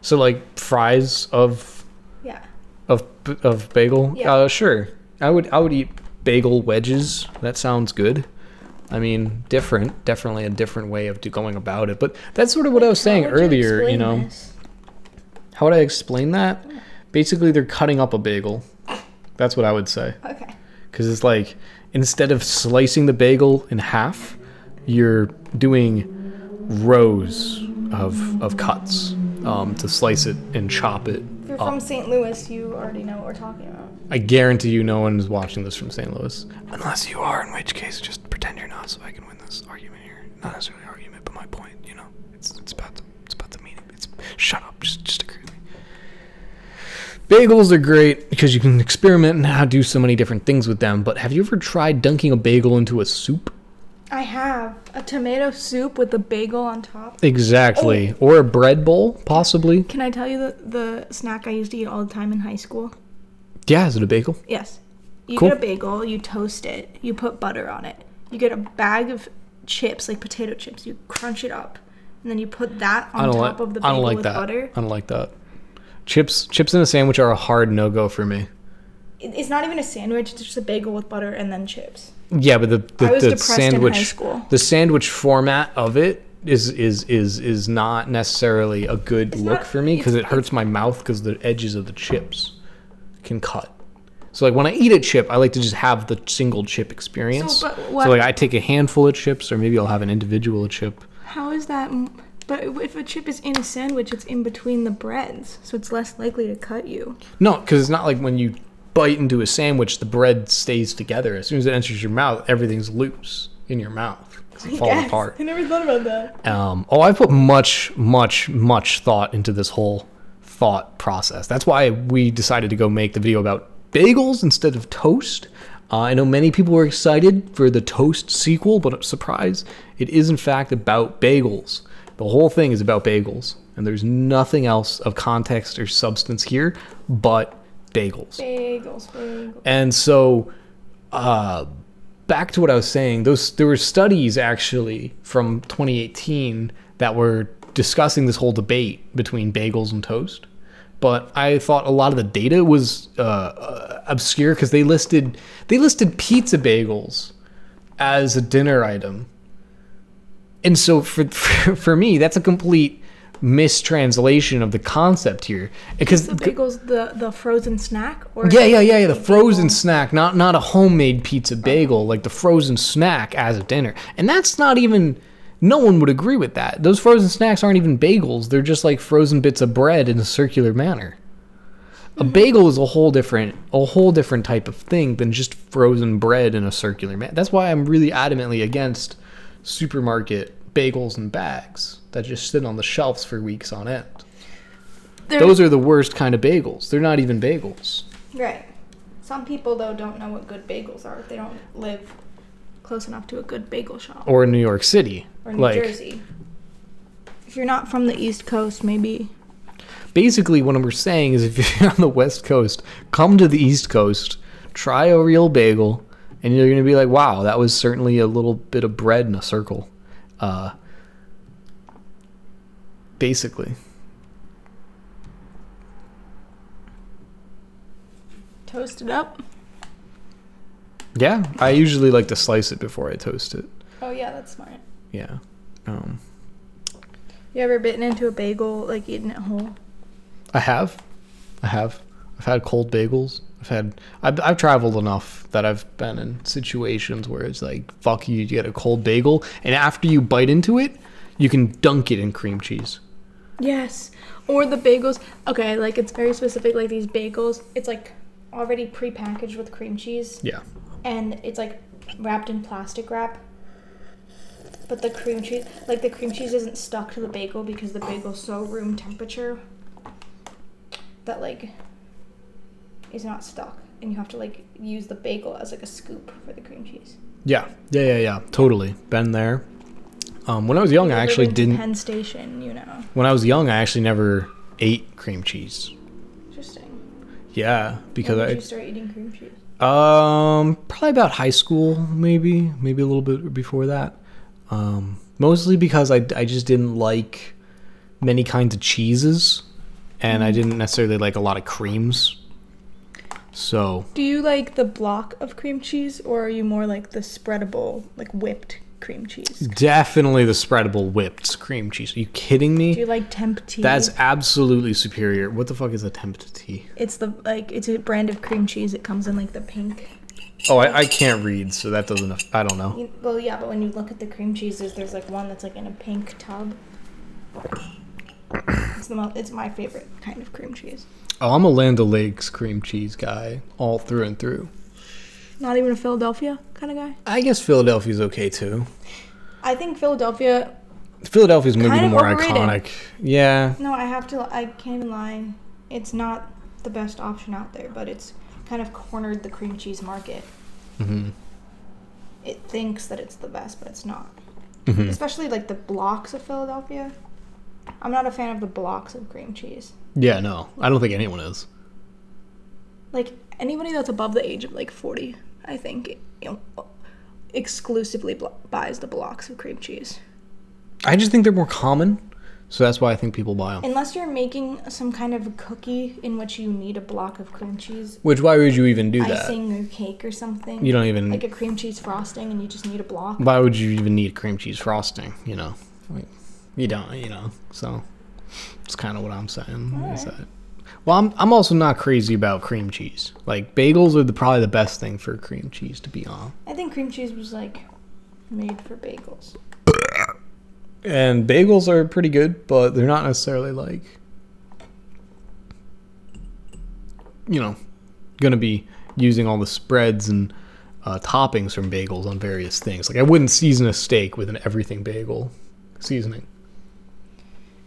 so like fries of Yeah. of of bagel. Yeah. Uh, sure. I would I would eat bagel wedges. That sounds good. I mean, different, definitely a different way of going about it. But that's sort of what I was saying would you earlier. You, know, this? how would I explain that? Basically, they're cutting up a bagel. That's what I would say. Okay. because it's like instead of slicing the bagel in half, you're doing rows of of cuts um, to slice it and chop it. If you're up. from St. Louis, you already know what we're talking about. I guarantee you, no one is watching this from St. Louis, unless you are, in which case, just pretend you're not, so I can win this argument here. Not necessarily argument, but my point. You know, it's it's about the it's about to mean it. It's shut up. Just just agree with me. Bagels are great because you can experiment and how do so many different things with them. But have you ever tried dunking a bagel into a soup? I have a tomato soup with a bagel on top. Exactly. Oh. Or a bread bowl, possibly. Can I tell you the, the snack I used to eat all the time in high school? Yeah, is it a bagel? Yes. You Cool. get a bagel, you toast it, you put butter on it. You get a bag of chips, like potato chips. You crunch it up, and then you put that on top like. of the I bagel don't like with that. butter. I don't like that. Chips, chips in a sandwich are a hard no go for me. It- It's not even a sandwich; it's just a bagel with butter and then chips. Yeah, but the the, I was the depressed in sandwich high school. the sandwich format of it is is is is not necessarily a good look not- for me because it hurts my mouth because the edges of the chips can cut. So like when I eat a chip, I like to just have the single chip experience. So, So, but what- like I take a handful of chips, or maybe I'll have an individual chip. How is that? But if a chip is in a sandwich, it's in between the breads, so it's less likely to cut you. No, because it's not like when you bite into a sandwich, the bread stays together. As soon as it enters your mouth, everything's loose in your mouth. 'cause It falls apart. I never thought about that. Um, oh, I put much, much, much thought into this whole thought process. That's why we decided to go make the video about bagels instead of toast. Uh, I know many people were excited for the toast sequel, but surprise, it is in fact about bagels. The whole thing is about bagels, and there's nothing else of context or substance here but bagels. Bagels, bagels. And so, uh, back to what I was saying, those there were studies actually from 2018 that were discussing this whole debate between bagels and toast. But I thought a lot of the data was uh, uh, obscure because they listed they listed pizza bagels as a dinner item, and so for (laughs) for, for me that's a complete mistranslation of the concept here. Because The bagels, the the frozen snack, or yeah yeah yeah yeah the bagel? frozen snack not not a homemade pizza bagel like the frozen snack as a dinner. And that's not even no one would agree with that. Those frozen snacks aren't even bagels. They're just like frozen bits of bread in a circular manner. A mm-hmm. bagel is a whole different a whole different type of thing than just frozen bread in a circular manner that's why i'm really adamantly against supermarket bagels and bags that just sit on the shelves for weeks on end. They're- those are the worst kind of bagels. They're not even bagels. Right. Some people though don't know what good bagels are. They don't live close enough to a good bagel shop or in new york city or New like Jersey. If you're not from the East Coast, maybe basically what we're saying is if you're (laughs) on the west coast come to the east coast try a real bagel and you're going to be like wow that was certainly a little bit of bread in a circle uh, basically toast it up. Yeah i usually like to slice it before i toast it Oh yeah, that's smart. yeah um, You ever bitten into a bagel like eating it whole? i have i have i've had cold bagels i've had I've, I've traveled enough that i've been in situations where it's like fuck you you get a cold bagel and after you bite into it you can dunk it in cream cheese Yes. Or the bagels. Okay, like it's very specific. Like these bagels, it's like already pre-packaged with cream cheese, yeah and it's like wrapped in plastic wrap. But the cream cheese, like the cream cheese, isn't stuck to the bagel because the bagel's so room temperature that like is not stuck, and you have to like use the bagel as like a scoop for the cream cheese. yeah yeah yeah yeah totally been there um, when i was young i actually didn't Penn Station, you know. when i was young i actually never ate cream cheese. Yeah because when did i you start eating cream cheese? Um, probably about high school, maybe, maybe a little bit before that. Um, mostly because I, I just didn't like many kinds of cheeses, and I didn't necessarily like a lot of creams. So Do you like the block of cream cheese, or are you more like the spreadable, like whipped cream cheese? definitely the spreadable whipped cream cheese. Are you kidding me? Do you like Temp Tee? That's absolutely superior. What the fuck is a Temp Tee? it's the like it's a brand of cream cheese. It comes in like the pink. Oh, I, I can't read, so that doesn't. I don't know. You- Well, yeah, but when you look at the cream cheeses, there's like one that's like in a pink tub. It's the most. It's my favorite kind of cream cheese. Oh, I'm a Land O'Lakes cream cheese guy, all through and through. Not even a Philadelphia kind of guy. I guess Philadelphia's okay too. I think Philadelphia. Philadelphia's maybe the more overrated. iconic. Yeah. No, I have to. I can't even lie. It's not the best option out there, but it's kind of cornered the cream cheese market. Mm-hmm. It thinks that it's the best, but it's not. Mm-hmm. Especially like the blocks of Philadelphia. I'm not a fan of the blocks of cream cheese. Yeah, no, I don't think anyone is. Like anybody that's above the age of like 40, I think, you know, exclusively buys the blocks of cream cheese. I just think they're more common, so that's why I think people buy them. Unless you're making some kind of a cookie in which you need a block of cream cheese, Which why would you even do that? icing or cake or something. You don't even. like a cream cheese frosting and you just need a block. why would you even need cream cheese frosting? You know, Like, you don't. You know, so it's kind of what I'm saying. Is Alright. that- well, I'm I'm also not crazy about cream cheese. Like bagels are the probably the best thing for cream cheese to be on. I think cream cheese was like made for bagels. And bagels are pretty good, but they're not necessarily like you know, gonna be using all the spreads and uh, toppings from bagels on various things. Like I wouldn't season a steak with an everything bagel seasoning.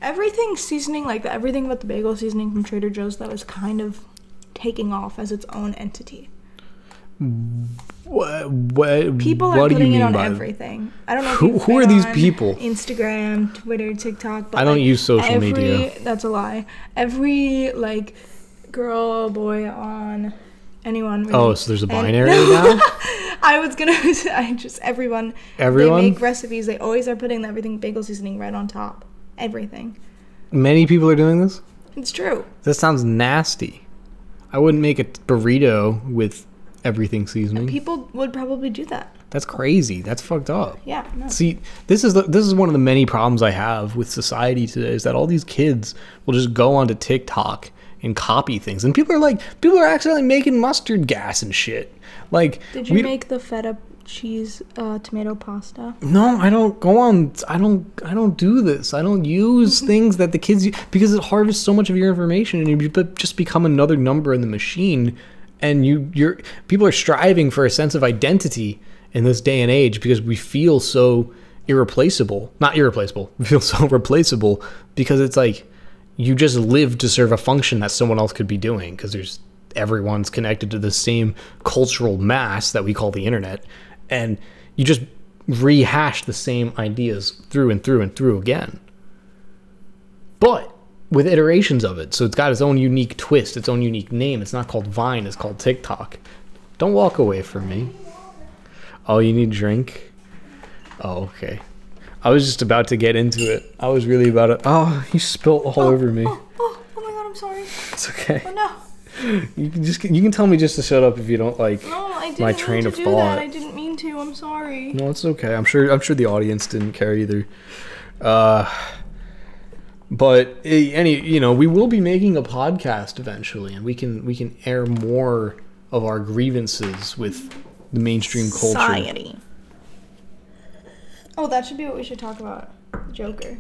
Everything seasoning, like the everything but the bagel seasoning from Trader Joe's, that was kind of taking off as its own entity. What? What? People what are do you putting it on everything. I don't know Who- who are these people? Instagram, Twitter, TikTok. But I don't like, use social every, media. That's a lie. Every like girl, boy on anyone. Really. Oh, so there's a And- binary (laughs) now. I was gonna. (laughs) I just everyone. Everyone? They make recipes. They always are putting the everything bagel seasoning right on top. Everything. Many people are doing this. It's true. That sounds nasty. I wouldn't make a burrito with everything seasoning. People would probably do that. That's crazy. That's fucked up. Yeah. No. See, this is the, this is one of the many problems I have with society today is that all these kids will just go onto TikTok and copy things, and people are like, people are accidentally making mustard gas and shit. Like, Did you make the feta cheese uh, tomato pasta? No, I don't go on. I don't. I don't do this. I don't use (laughs) things that the kids use because it harvests so much of your information, and you just become another number in the machine. And you, you're people are striving for a sense of identity in this day and age because we feel so irreplaceable. Not irreplaceable. (laughs) We feel so replaceable because it's like you just live to serve a function that someone else could be doing because there's everyone's connected to the same cultural mass that we call the internet and you just rehash the same ideas through and through and through again. But with iterations of it so it's got its own unique twist its own unique name. It's not called vine it's called tiktok. Don't walk away from me. Oh you need drink? Oh okay. I was just about to get into it. I was really about to oh you spilt all oh, over me. Oh, oh, oh my god, I'm sorry. it's okay. Oh no. you can just you can tell me just to shut up if you don't like No, My train of thought. that. I didn't to. I'm sorry. No, it's okay. I'm sure. I'm sure the audience didn't care either. Uh, but eh, any, you know, we will be making a podcast eventually, and we can we can air more of our grievances with the mainstream culture. Society. Oh, that should be what we should talk about. Joker.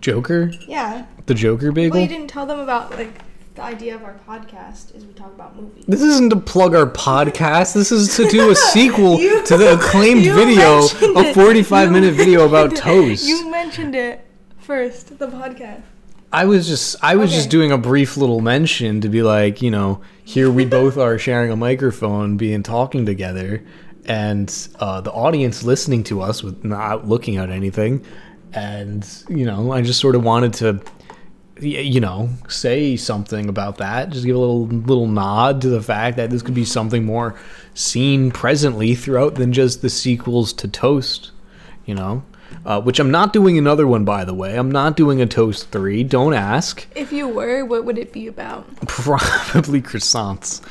Joker, Yeah. the Joker bagel. Well, you didn't tell them about like the idea of our podcast is we talk about movies. This isn't to plug our podcast. This is to do a (laughs) sequel You- to the acclaimed (laughs) video, a 45 minute video about toast. You mentioned it first, the podcast. I was just I was just doing a brief little mention to be like, you know, here we both are sharing a microphone, being talking together, and uh, the audience listening to us with not looking at anything, and you know, I just sort of wanted to, you know, say something about that, just give a little little nod to the fact that this could be something more seen presently throughout than just the sequels to Toast, you know. Uh, which I'm not doing another one, by the way. I'm not doing a Toast 3. Don't ask. If you were, what would it be about? Probably croissants.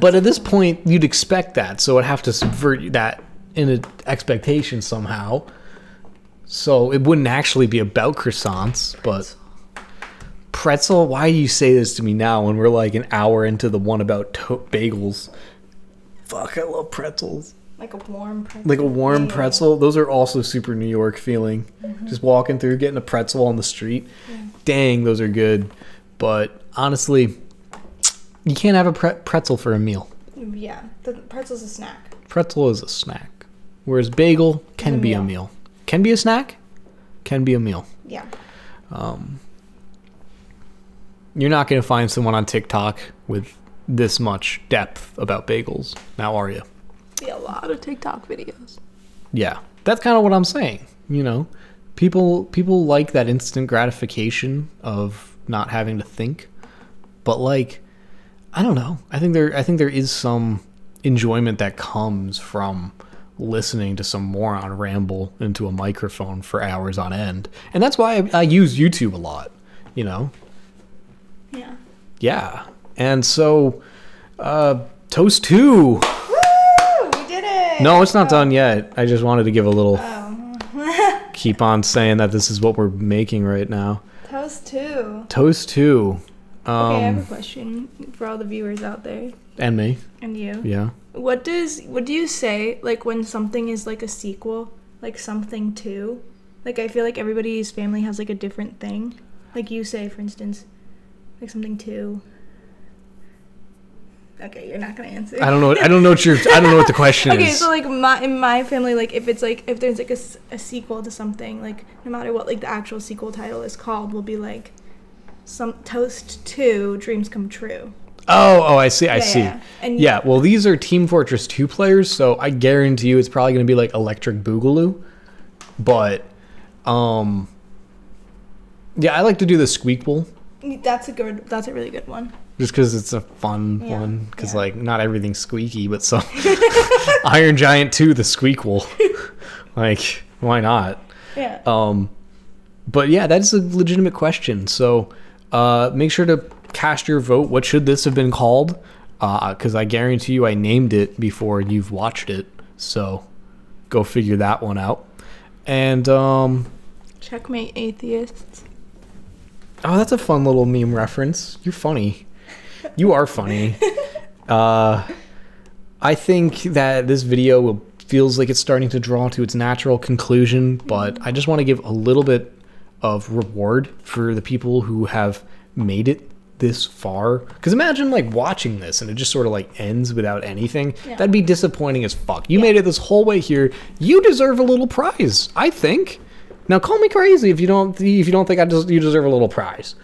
But at this point, you'd expect that, so I'd have to subvert that in an expectation somehow. So it wouldn't actually be about croissants, but pretzel. Why do you say this to me now when we're like an hour into the one about to- bagels? Fuck, I love pretzels. Like a warm pretzel. Like a warm pretzel. Those are also super New York feeling. Mm-hmm. Just walking through, getting a pretzel on the street. Dang, those are good. But honestly, you can't have a pre- pretzel for a meal. Yeah, the pretzel's a snack. Pretzel is a snack, whereas bagel can a be a meal. meal. Can be a snack, can be a meal. Yeah. Um, You're not going to find someone on TikTok with this much depth about bagels, now are you? Be a lot of TikTok videos. Yeah, that's kind of what I'm saying. You know, people people like that instant gratification of not having to think, but like, I don't know. I think there I think there is some enjoyment that comes from listening to some moron ramble into a microphone for hours on end, and that's why I, I use YouTube a lot. You know, Yeah. yeah, and so uh, Toast Two. Woo! We did it! No, it's not done yet. I just wanted to give a little. Oh. (laughs) keep on saying that this is what we're making right now. Toast two. Toast 2. Um, Okay, I have a question for all the viewers out there and me. and you. Yeah. What does what do you say like when something is like a sequel, like something two? Like I feel like everybody's family has like a different thing. Like you say, for instance, something two. Okay, you're not gonna answer. I don't know. I don't know what your. I don't know what the question (laughs) Okay, is. Okay, so like my in my family, like if it's like if there's like a, a sequel to something, like no matter what like the actual sequel title is called, will be like some Toast Two Dreams Come True. oh, oh, I see. I Yeah, see. yeah. And Yeah. Well, these are Team Fortress 2 players, so I guarantee you it's probably going to be like Electric Boogaloo. But, um, yeah, I like to do the Squeakquel that's a good. That's a really good one. just because it's a fun Yeah, one. Because yeah. like not everything's squeaky, but some (laughs) Iron Giant 2, the Squeakquel. (laughs) like, why not? Yeah. Um, but yeah, that is a legitimate question. So uh, make sure to cast your vote. What should this have been called? Because I guarantee you, I named it before you've watched it. So go figure that one out. And um, Checkmate atheists. Oh, that's a fun little meme reference. You're funny. You are funny. (laughs) uh, I think that this video will feels like it's starting to draw to its natural conclusion, but I just want to give a little bit of reward for the people who have made it this far. Because imagine like watching this and it just sort of like ends without anything. Yeah. That'd be disappointing as fuck. You made it this whole way here. You deserve a little prize, I think. Now call me crazy if you don't if you don't think I des- you deserve a little prize.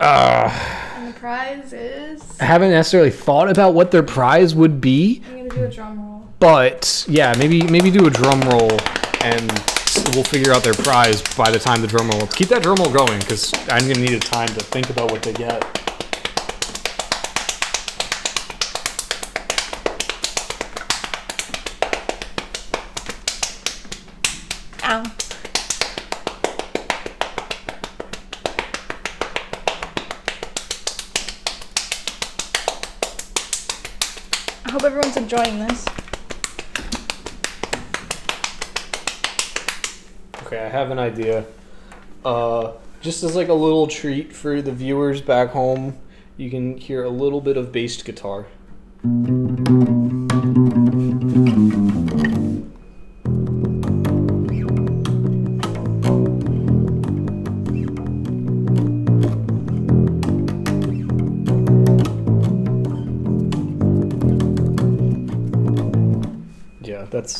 And the prize is. I haven't necessarily thought about what their prize would be, I'm gonna do a drum roll. but yeah, maybe maybe do a drum roll and we'll figure out their prize by the time the drum roll. Keep that drum roll going because I'm gonna need a time to think about what they get. Ow. I hope everyone's enjoying this. Okay, I have an idea. Uh, just as like a little treat for the viewers back home, you can hear a little bit of bass guitar.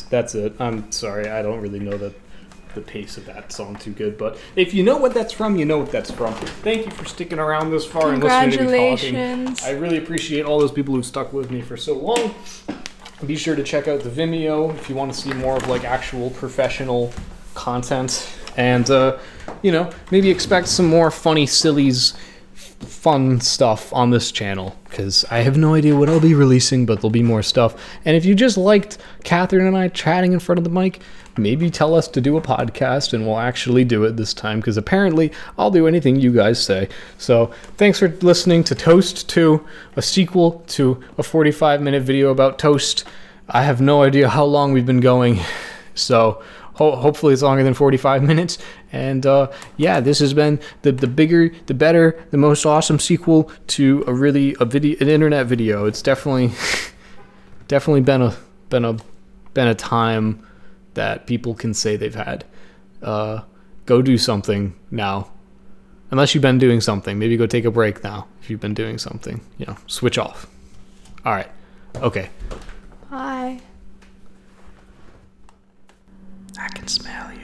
That's it. I'm sorry, I don't really know the the pace of that song too good, but if you know what that's from, you know what that's from. Thank you for sticking around this far and listening to me talking. I really appreciate all those people who stuck with me for so long. Be sure to check out the Vimeo if you want to see more of like actual professional content, and uh, you know maybe expect some more funny, sillies, fun stuff on this channel because I have no idea what I'll be releasing, but there'll be more stuff. And if you just liked Catherine and I chatting in front of the mic, maybe tell us to do a podcast and we'll actually do it this time because apparently I'll do anything you guys say. So thanks for listening to Toast 2, a sequel to a 45 minute video about toast. I have no idea how long we've been going, (laughs) so ho- hopefully it's longer than 45 minutes. And uh, yeah, this has been the, the bigger, the better, the most awesome sequel to a really a video, an internet video. It's definitely, (laughs) definitely been a been a been a time that people can say they've had. Uh, go do something now. Unless you've been doing something, maybe go take a break now. If you've been doing something, you know, switch off. All right. Okay. Bye. I can smell you.